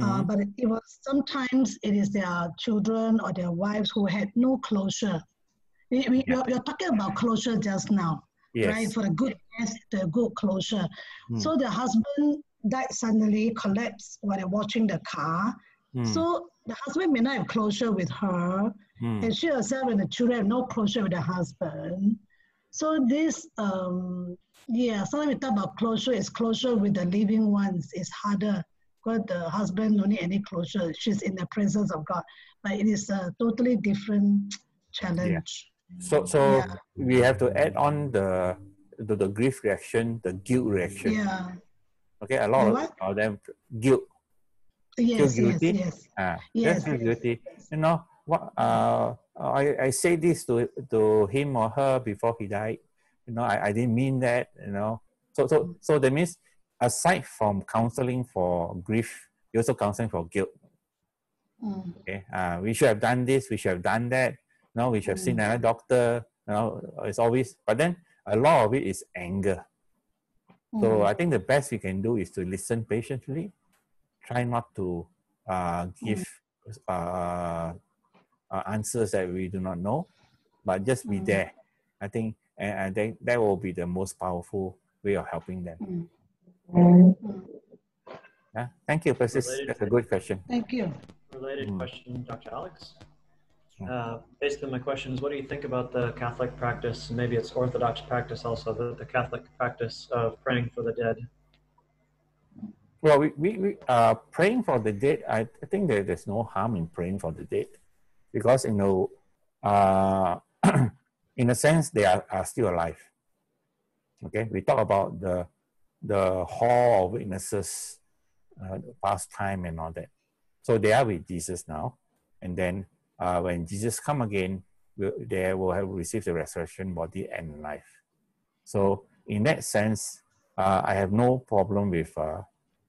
uh,
Mhm.
but it was sometimes it is their children or their wives who had no closure we, we,
Yeah.
you're, talking about closure just now right for the good yes the good closure
Mm.
so the husband died suddenly collapsed while they're watching the car
Mm,
so the husband may not have closure with her
mm,
and she herself and the children have no closure with the husband. So this, um, yeah, sometimes we talk about closure is closure with the living ones is harder because the husband don't need any closure. She's in the presence of God, but it is a totally different challenge.
So so
Yeah.
we have to add on the the, the grief reaction, the guilt reaction.
Yeah.
Okay, a lot of,
what?
of them guilt.
Yes. Yes.
guilty?
Yes.
Ah,
Yes,
feel
yes,
guilty. You know what? Uh, I I say this to to him or her before he died. You know, I, I didn't mean that. You know, so so so that means aside from counseling for grief, you also counseling for guilt.
Mm.
Okay, uh, we should have done this. We should have done that. No, we should have seen another doctor. You know, it's always. But then a lot of it is anger. So
Mm.
I think the best we can do is to listen patiently, try not to uh, give uh, uh, answers that we do not know, but just be
Mm.
there. I think, and I think that will be the most powerful way of helping them. Yeah, thank you, Persis.
Related-
That's a good question.
Thank you.
Related
Mm.
question, Dr. Alex.
Mm.
Uh, basically, my question is what do you think about the Catholic practice, and maybe it's Orthodox practice also, the, the Catholic practice of praying for the dead?
Well, we, we, we uh, praying for the dead, I, I think that there's no harm in praying for the dead because, you know, uh, in a sense, they are, are still alive. Okay, we talk about the, the hall of witnesses, uh, past time and all that. So they are with Jesus now. And then uh, when Jesus come again, they will have received the resurrection body and life. So in that sense, uh, I have no problem with uh,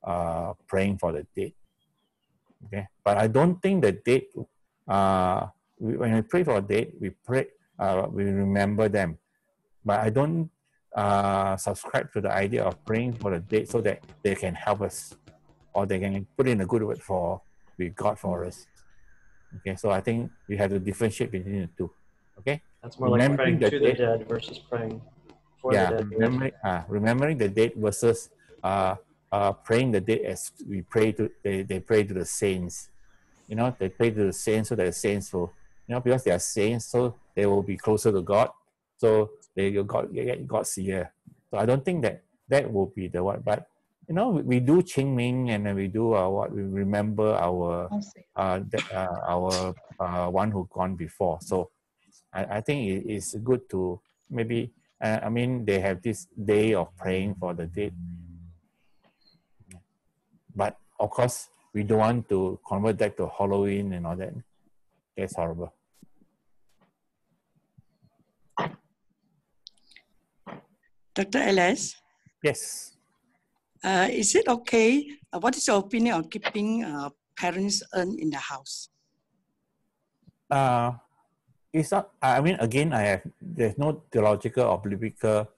uh, praying for the dead. Okay, but I don't think the dead. Uh, when we pray for a dead, we pray. Uh, we remember them, but I don't uh, subscribe to the idea of praying for the dead so that they can help us, or they can put in a good word for with God for us. Okay, so I think we have to differentiate between the two. Okay.
That's more like
Remembering
praying
the
to the
dead.
dead versus praying for
yeah,
the dead.
remembering, uh, remembering the dead versus uh, uh, praying the dead as we pray to they, they pray to the saints. You know, they pray to the saints so that the saints will, you know, because they are saints, so they will be closer to God. So they will God get God's ear. So I don't think that that will be the what. But you know, we, we do Qingming and then we do uh, what we remember our uh, the, uh, our uh, one who gone before. So I, I think it is good to maybe uh, I mean they have this day of praying for the dead, but of course we don't want to convert that to Halloween and all that. That's horrible.
Dr. Ellis,
Yes.
uh, is it okay? Uh, what is your opinion on keeping uh, parents' urn in the house?
Uh, it's not. I mean, again, I have. There's no theological or biblical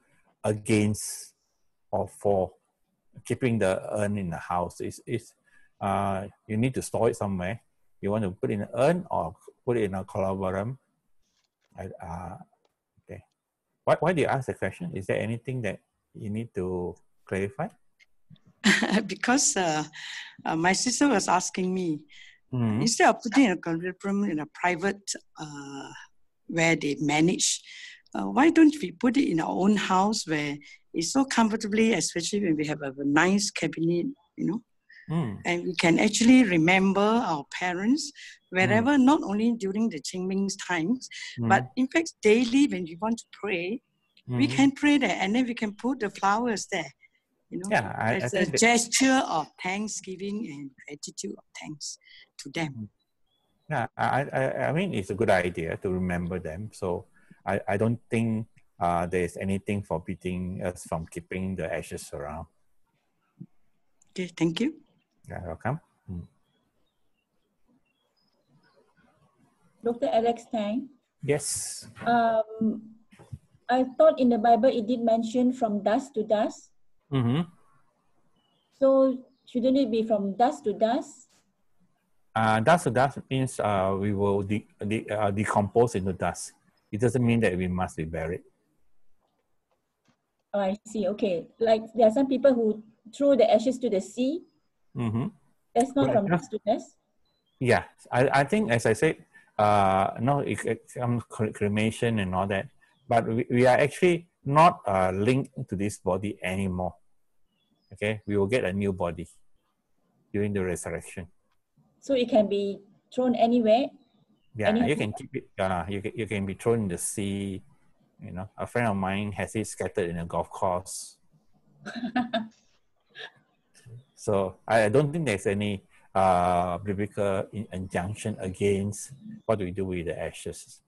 against or for keeping the urn in the house. It's, it's uh, you need to store it somewhere. You want to put in an urn or put it in a columbarium. I, uh. Why, why do you ask the question? Is there anything that you need to clarify?
because uh, uh, my sister was asking me,
Mhm.
instead of putting a columbarium in a private uh, where they manage, uh, why don't we put it in our own house where it's so comfortably, especially when we have a, nice cabinet, you know,
Mm.
and we can actually remember our parents wherever, not only during the Qingming times, but in fact daily when we want to pray, we
Mhm.
can pray there, and then we can put the flowers there. You know,
Yeah, I- I
as a
that-
gesture of thanksgiving and gratitude of thanks to them.
Yeah, I, I, I mean, it's a good idea to remember them. So I, I don't think uh, there's anything forbidding us from keeping the ashes around.
Okay, thank you.
Yeah, welcome.
Dr. Alex Tang.
Yes.
Um, I thought in the Bible it did mention from dust to dust.
Mm-hmm.
So shouldn't it be from dust to dust?
Uh, dust to dust means uh, we will de- de- uh, decompose into dust. It doesn't mean that we must be buried.
Oh, I see. Okay. Like there are some people who throw the ashes to the sea.
Mm-hmm.
That's not from to dust.
Yeah, I, I think as I said, uh, no, it, it comes cremation and all that, but we, we are actually not uh, linked to this body anymore. Okay, we will get a new body during the resurrection.
So it can be thrown anywhere.
Yeah,
Any-
you can keep it. Uh, you can, you can be thrown in the sea. You know, a friend of mine has it scattered in a golf course. so I don't think there's any uh, biblical injunction against what we do with the ashes.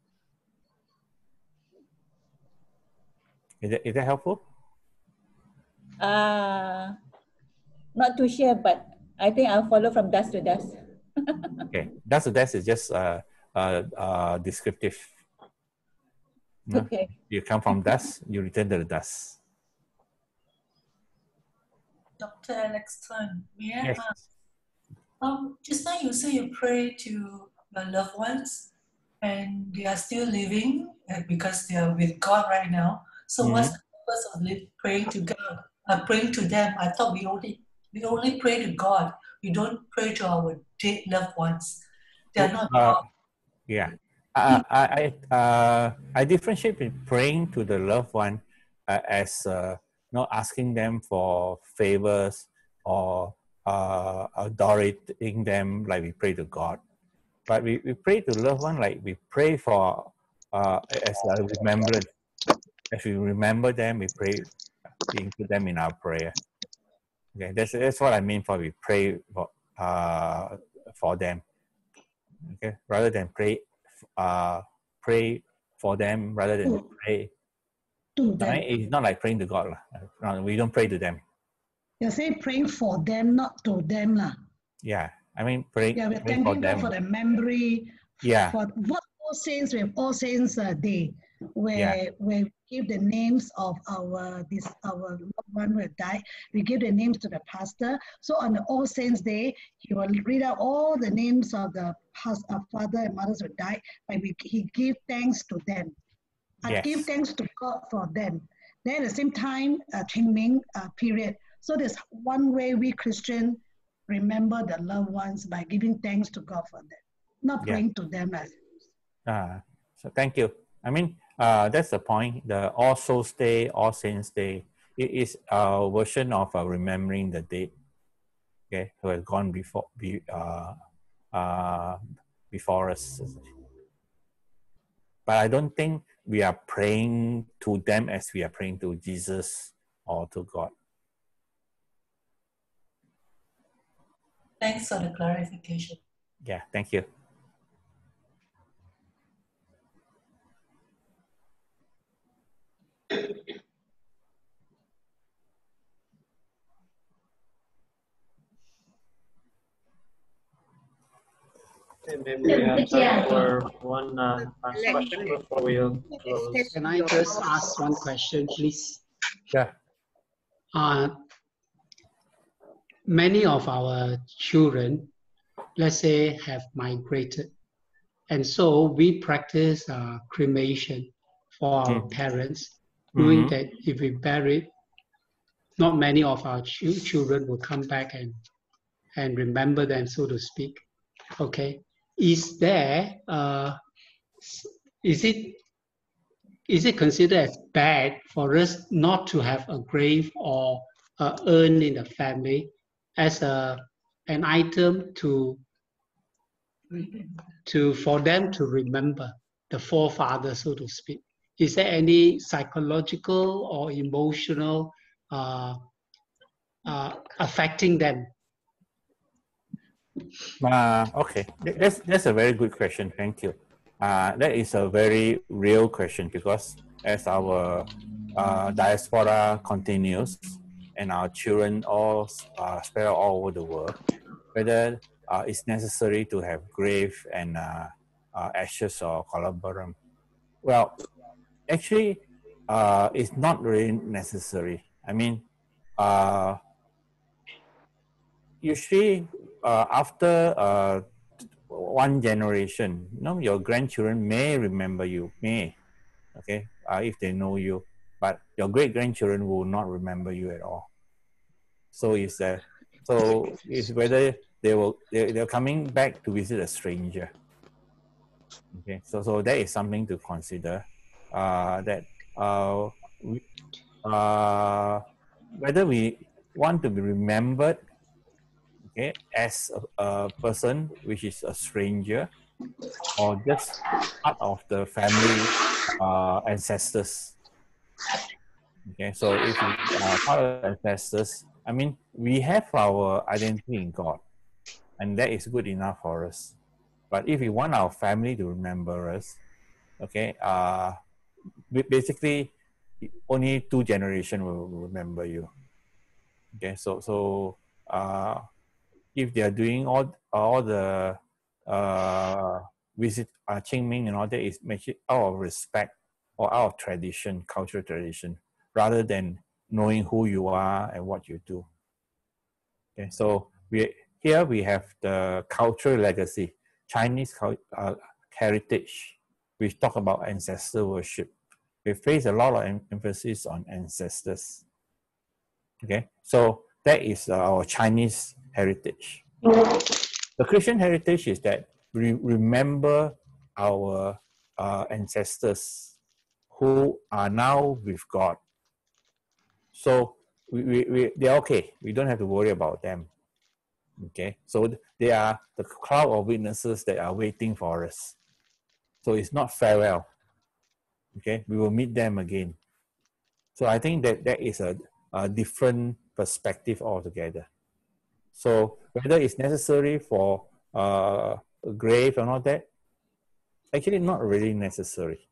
Is that, is that helpful?
Uh, not too sure, but I think I'll follow from dust to dust.
Okay, dust to dust is just uh, uh, uh, descriptive.
Okay.
You come from dust, you return to the dust.
Dr. Alex Tang, may I
Yes.
ask? Um, just now you say you pray to your loved ones and they are still living uh, because they are with God right now. So what's the purpose of praying to God? Uh, praying to them. I thought we only we only pray to God. We don't pray to our dead loved ones. They are not
Uh,
God.
Yeah. Uh, I, I, uh, I differentiate between praying to the loved one uh, as uh, not asking them for favors or uh, adoring them like we pray to God. But we, we pray to loved one like we pray for uh, as a remembrance. As we remember them, we pray, we include them in our prayer. Okay, that's, that's what I mean for we pray for, uh, for them okay rather than pray uh pray for them rather than pray
to them.
mean, it's not like praying to God. lah. We don't pray to them.
You're saying praying for them, not to them. lah.
Yeah. I mean, praying,
Yeah, we're
praying for
thanking God
them.
for the memory,
yeah.
for what All Saints, we have All Saints uh, Day, where,
Yeah.
where we give the names of our this our loved one who died. We give the names to the pastor. So on the All Saints Day, he will read out all the names of the past, uh, father and mothers who died, but we, he give thanks to them. I give thanks to God for them. Then at the same time, uh, Qingming uh, period. So there's one way we Christian remember the loved ones by giving thanks to God for them, not
Yeah.
praying to them. As,
Uh, so thank you. I mean, uh, that's the point. The All Souls Day, All Saints Day, it is a version of uh, remembering the dead. Okay, who has gone before, be, uh, uh, before us. But I don't think we are praying to them as we are praying to Jesus or to God.
Thanks for the clarification.
Yeah, thank you.
Maybe we have time for one uh, last question before we close.
Can I just ask one question, please?
Yeah.
Uh, many of our children, let's say, have migrated. And so we practice uh, cremation for our
Mm.
parents, knowing
Mhm.
that if we bury, not many of our chil- children will come back and, and remember them, so to speak. Okay. Is there, uh, is it is it considered as bad for us not to have a grave or a urn in the family as a an item to to for them to remember the forefathers, so to speak? Is there any psychological or emotional uh, uh, affecting them?
Uh, okay, that's that's a very good question. Thank you. Uh, that is a very real question because as our uh, diaspora continues and our children all uh, spread all over the world, whether uh, it's necessary to have grave and ashes or columbarium. Well, actually, it's not really necessary. I mean, usually uh, after uh, one generation, you know, your grandchildren may remember you, may, okay, uh, if they know you, but your great grandchildren will not remember you at all. So it's uh, so it's whether they will they, they're coming back to visit a stranger. Okay, so so that is something to consider. Uh, that uh, we, uh, whether we want to be remembered okay, as a, a person which is a stranger or just part of the family uh, ancestors. Okay, so if we are part of the ancestors, I mean, we have our identity in God, and that is good enough for us. But if we want our family to remember us, okay, uh, basically, only two generation will remember you. Okay, so so uh, if they are doing all all the uh, visit uh, Qingming and all that is make it out of respect or out of tradition, cultural tradition, rather than knowing who you are and what you do. Okay, so we here we have the cultural legacy, Chinese uh, heritage. We talk about ancestor worship. We place a lot of em- emphasis on ancestors. Okay, so that is our Chinese heritage. The Christian heritage is that we remember our uh, ancestors who are now with God. So we, we, we, they're okay. We don't have to worry about them. Okay, so they are the cloud of witnesses that are waiting for us. So it's not farewell. Okay, we will meet them again. So I think that that is a, a different perspective altogether. So whether it's necessary for uh, a grave or not that, actually not really necessary.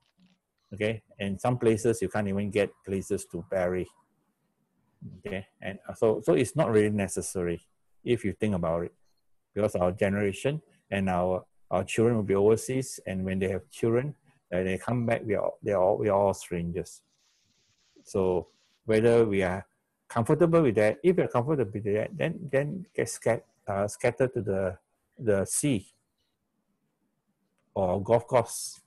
Okay, and some places you can't even get places to bury. Okay, and so so it's not really necessary if you think about it, because our generation and our our children will be overseas, and when they have children, and they come back, we are they are we are all strangers. So whether we are comfortable with that, if you're comfortable with that, then then get scat, uh, scattered to the the sea or golf course.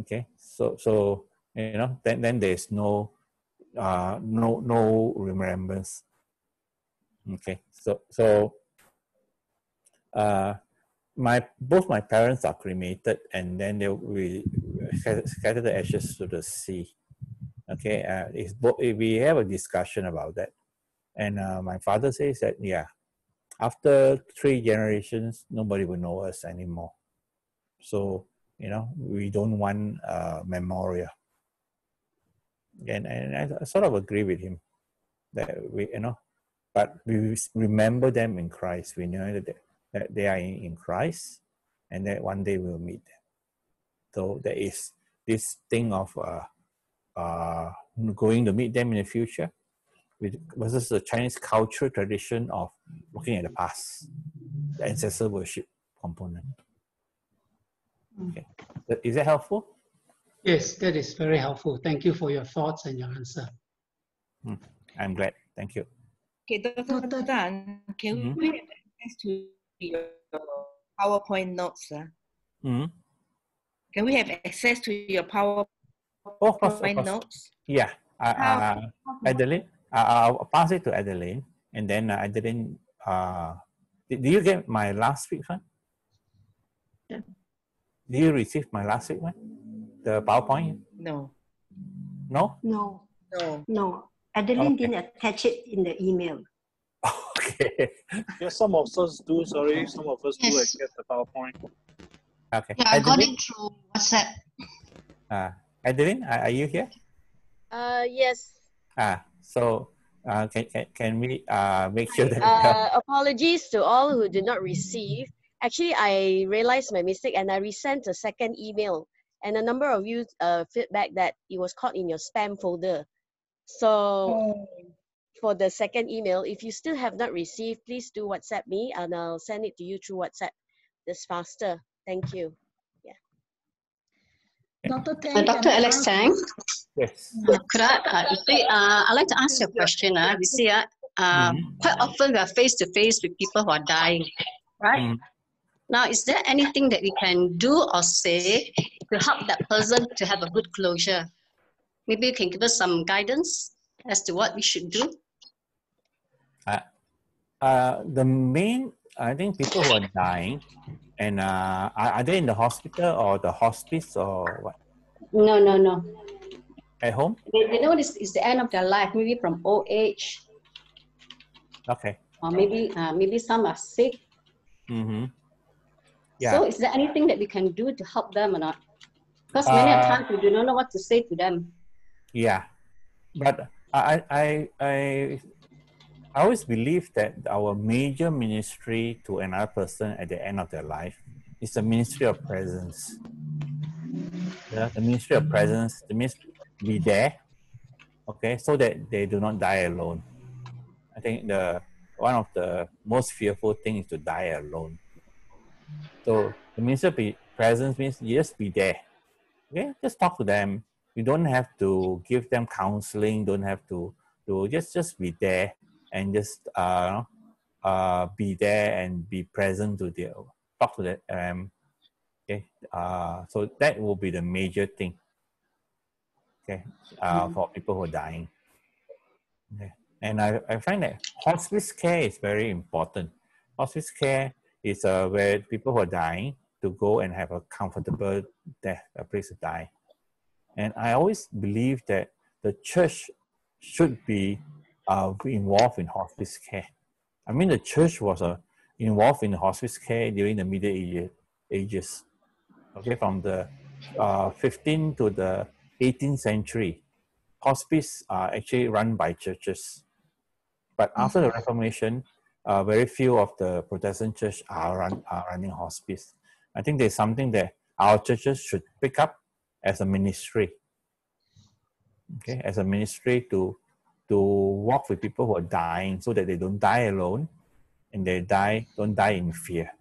Okay, so so you know then then there's no uh no no remembrance. Okay, so so uh my both my parents are cremated and then they we scatter the ashes to the sea. Okay, uh, it's bo- we have a discussion about that, and uh, my father says that yeah, after three generations, nobody will know us anymore. So you know we don't want a memorial, and and I sort of agree with him that we you know, but we remember them in Christ. We know that that they are in, in Christ, and that one day we'll meet them. So there is this thing of uh, uh, going to meet them in the future with, versus the Chinese cultural tradition of looking at the past, the ancestor worship component. Okay. Is that helpful?
Yes, that is very helpful. Thank you for your thoughts and your answer.
Hmm. I'm glad. Thank you.
Okay, Dr. Dan, can
Mhm.
we have access to your PowerPoint notes? ah?
hmm
Can we have access to your PowerPoint
Oh, of course, of course.
notes?
Yeah. Uh, uh, Adeline, uh, I'll pass it to Adeline, and then uh, Adeline, uh, did, did you get my last week one?
Yeah.
Did you receive my last week one? The PowerPoint?
No.
No?
No,
No.
no. Adeline
Okay.
didn't attach it in the email.
Okay.
Yes, some of us do, sorry, some of us do
Yes.
access the PowerPoint.
Okay.
Yeah, I got it through WhatsApp.
uh, Adeline, are, are you here?
Uh, yes.
Ah, so uh, can, can, can we uh, make sure that
Uh, apologies to all who did not receive. Actually, I realized my mistake and I resent a second email. And a number of you uh, feedback that it was caught in your spam folder. So for the second email, if you still have not received, please do WhatsApp me and I'll send it to you through WhatsApp. That's faster. Thank you.
Dr. Tang,
Uh, Dr. Alex Tang,
Yes.
could I, uh, you see, uh, I'd like to ask you a question. Uh, you see, uh, uh, quite often we are face to face with people who are dying, right?
Mm.
Now, is there anything that we can do or say to help that person to have a good closure? Maybe you can give us some guidance as to what we should do.
Uh, uh, the main, I think people who are dying, and uh, are, are they in the hospital or the hospice or what?
No, no, no.
At home?
They, they know this is the end of their life, maybe from old age,
Okay.
or maybe uh, maybe some are sick.
Mm-hmm. Yeah.
So, is there anything that we can do to help them or not? Because many
Uh,
times we do not know what to say to them.
Yeah, but I I I I always believe that our major ministry to another person at the end of their life is the ministry of presence. Yeah, the ministry of presence. The means be there, okay, so that they do not die alone. I think the one of the most fearful things is to die alone. So the ministry of be- presence means you just be there. Okay, just talk to them. You don't have to give them counseling. Don't have to to just just be there and just uh uh be there and be present to their talk to them. Um, okay, uh, so that will be the major thing. Okay, uh,
Mm.
for people who are dying. Okay. And I, I find that hospice care is very important. Hospice care is uh, where people who are dying to go and have a comfortable death, a place to die. And I always believe that the church should be uh, involved in hospice care. I mean, the church was uh, involved in hospice care during the Middle Ages, okay, from the uh, 15th to the 18th century. Hospice are actually run by churches. But after the Reformation, uh, very few of the Protestant church are, run, are running hospice. I think there's something that our churches should pick up as a ministry. Okay, as a ministry to to walk with people who are dying so that they don't die alone and they die don't die in fear.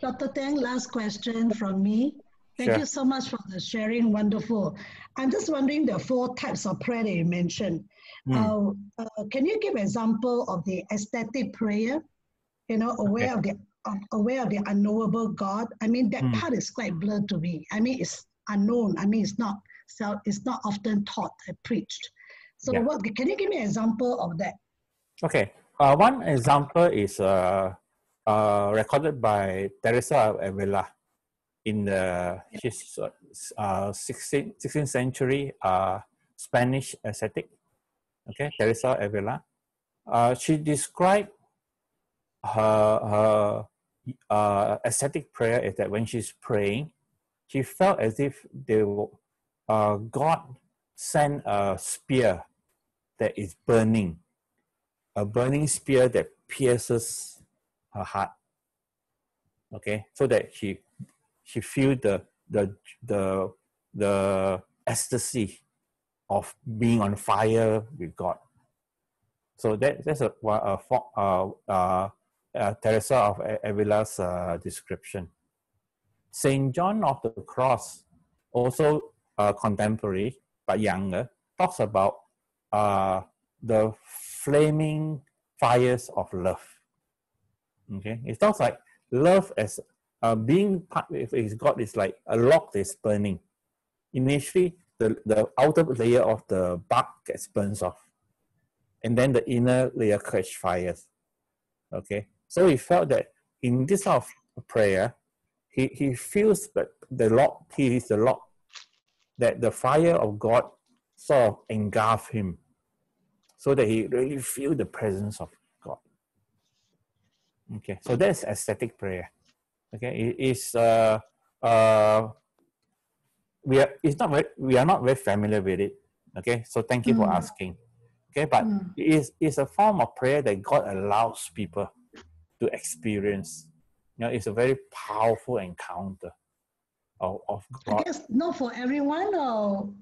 Dr. Tang, last question from me. Thank
Sure.
you so much for the sharing. Wonderful. I'm just wondering the four types of prayer that you mentioned.
Hmm.
Uh, uh, can you give example of the ecstatic prayer? You know, aware of the aware of the unknowable God. I mean, that
Hmm.
part is quite blurred to me. I mean, it's unknown. I mean, it's not self. It's not often taught and preached. So,
Yeah.
what can you give me an example of that?
Okay, uh, one example is uh, uh, recorded by Teresa Avila in the she's uh, uh, 16th, 16th century uh, Spanish ascetic. Okay, Teresa Avila. Uh, she described her her uh, ascetic prayer is that when she's praying, she felt as if they were, uh, God sent a spear that is burning a burning spear that pierces her heart. Okay, so that she she feel the the the the ecstasy of being on fire with God. So that that's a, a, fo- uh, uh, Teresa of Avila's uh, description. Saint John of the Cross, also uh, contemporary but younger, talks about uh, the flaming fires of love. Okay, it sounds like love as uh, being part with God is like a log that's burning. Initially, the, the outer layer of the bark gets burns off, and then the inner layer catch fires. Okay, so he felt that in this sort of prayer, he, he feels that the log, he is the log, that the fire of God sort of engulf him so that he really feel the presence of God. Okay, so that's ecstatic prayer. Okay, it is uh uh we are it's not very, we are not very familiar with it. Okay, so thank you for
Mm.
asking. Okay, but
Mm.
it is it's a form of prayer that God allows people to experience. You know, it's a very powerful encounter of, of
I guess not for everyone, or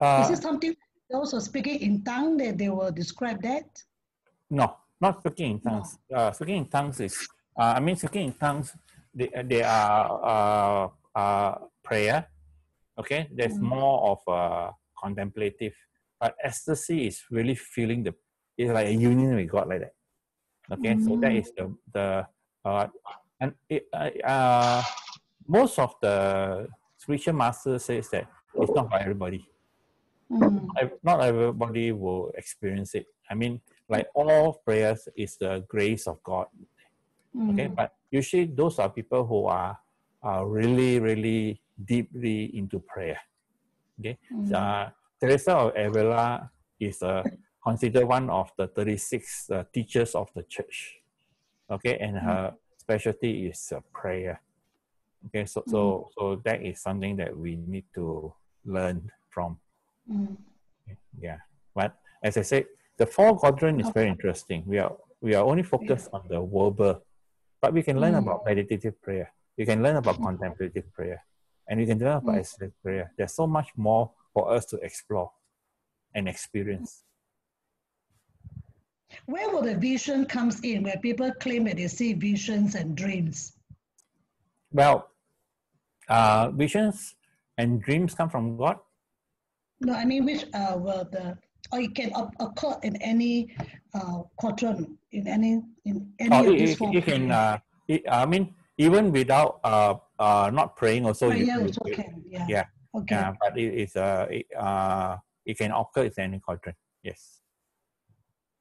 Uh,
is it something those who are speaking in tongue that they will describe that?
No, not speaking in tongues. Uh, speaking in tongues is, uh, I mean, speaking in tongues, they, they are uh, uh, prayer. Okay, there's
Mm.
more of a contemplative. But ecstasy is really feeling the, it's like a union with God like that. Okay, so that
Mm.
is the, the uh, and it, uh, uh, most of the spiritual masters says that it's not for everybody
Mm.
not everybody will experience it. I mean, like all prayers is the grace of God. Okay,
Mm.
but usually those are people who are, are really, really deeply into prayer. Okay,
Mm.
uh, Teresa of Avila is uh, considered one of the 36 uh, teachers of the church. Okay, and her specialty is uh, prayer. Okay, so so so that is something that we need to learn from.
Mm.
Yeah, but as I said, the four quadrant is very interesting. We are we are only focused on the verbal, but we can learn
Mm.
about meditative prayer. We can learn about contemplative prayer, and we can learn about
Mm.
prayer. There's so much more for us to explore and experience.
Where will the vision comes in where people claim that they see visions and dreams?
Well, uh, visions and dreams come from God.
No, I mean which uh, will the or it can oc- occur in any uh, quadrant in any in any
Or
of
it,
these four.
it can. Uh, it, I mean, even without uh, uh, not praying, also you,
Prayer
you-
also
you-
can, yeah.
yeah,
Okay.
yeah, but it is uh, it, uh, it can occur in any quadrant. Yes.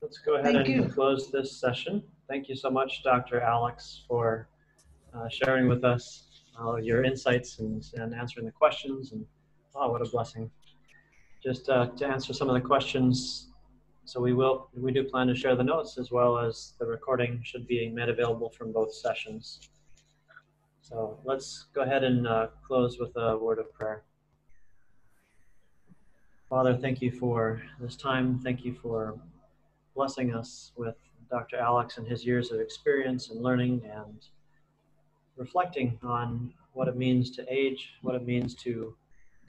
Let's go ahead
Thank
and
you.
close this session. Thank you so much, Dr. Alex, for uh, sharing with us uh, your insights and, and answering the questions. And oh, what a blessing! Just uh, to answer some of the questions. So we will we do plan to share the notes as well as the recording should be made available from both sessions. So let's go ahead and uh, close with a word of prayer. Father, thank you for this time. Thank you for blessing us with Dr. Alex and his years of experience and learning and reflecting on what it means to age, what it means to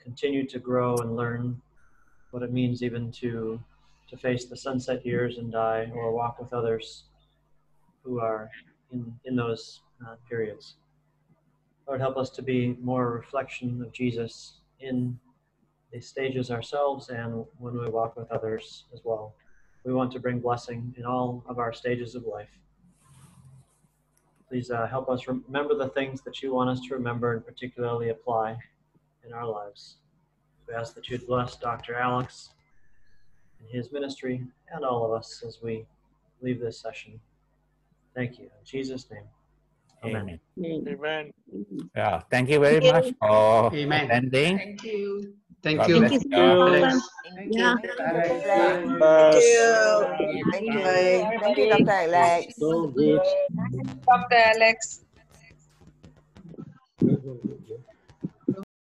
continue to grow and learn, what it means even to to face the sunset years and die or walk with others who are in, in those uh, periods. Lord, help us to be more a reflection of Jesus in the stages ourselves and when we walk with others as well. We want to bring blessing in all of our stages of life. Please uh, help us remember the things that you want us to remember and particularly apply in our lives. We ask that you'd bless Dr. Alex and his ministry and all of us as we leave this session. Thank you. In Jesus' name. Amen.
Amen.
Yeah, thank you very
Thank
much for
Amen.
attending.
Thank you.
Thank
God
you.
bless you.
Alex.
Thank you.
Yes.
Thank you. Thank you, Dr. Alex.
So good.
Dr. Alex.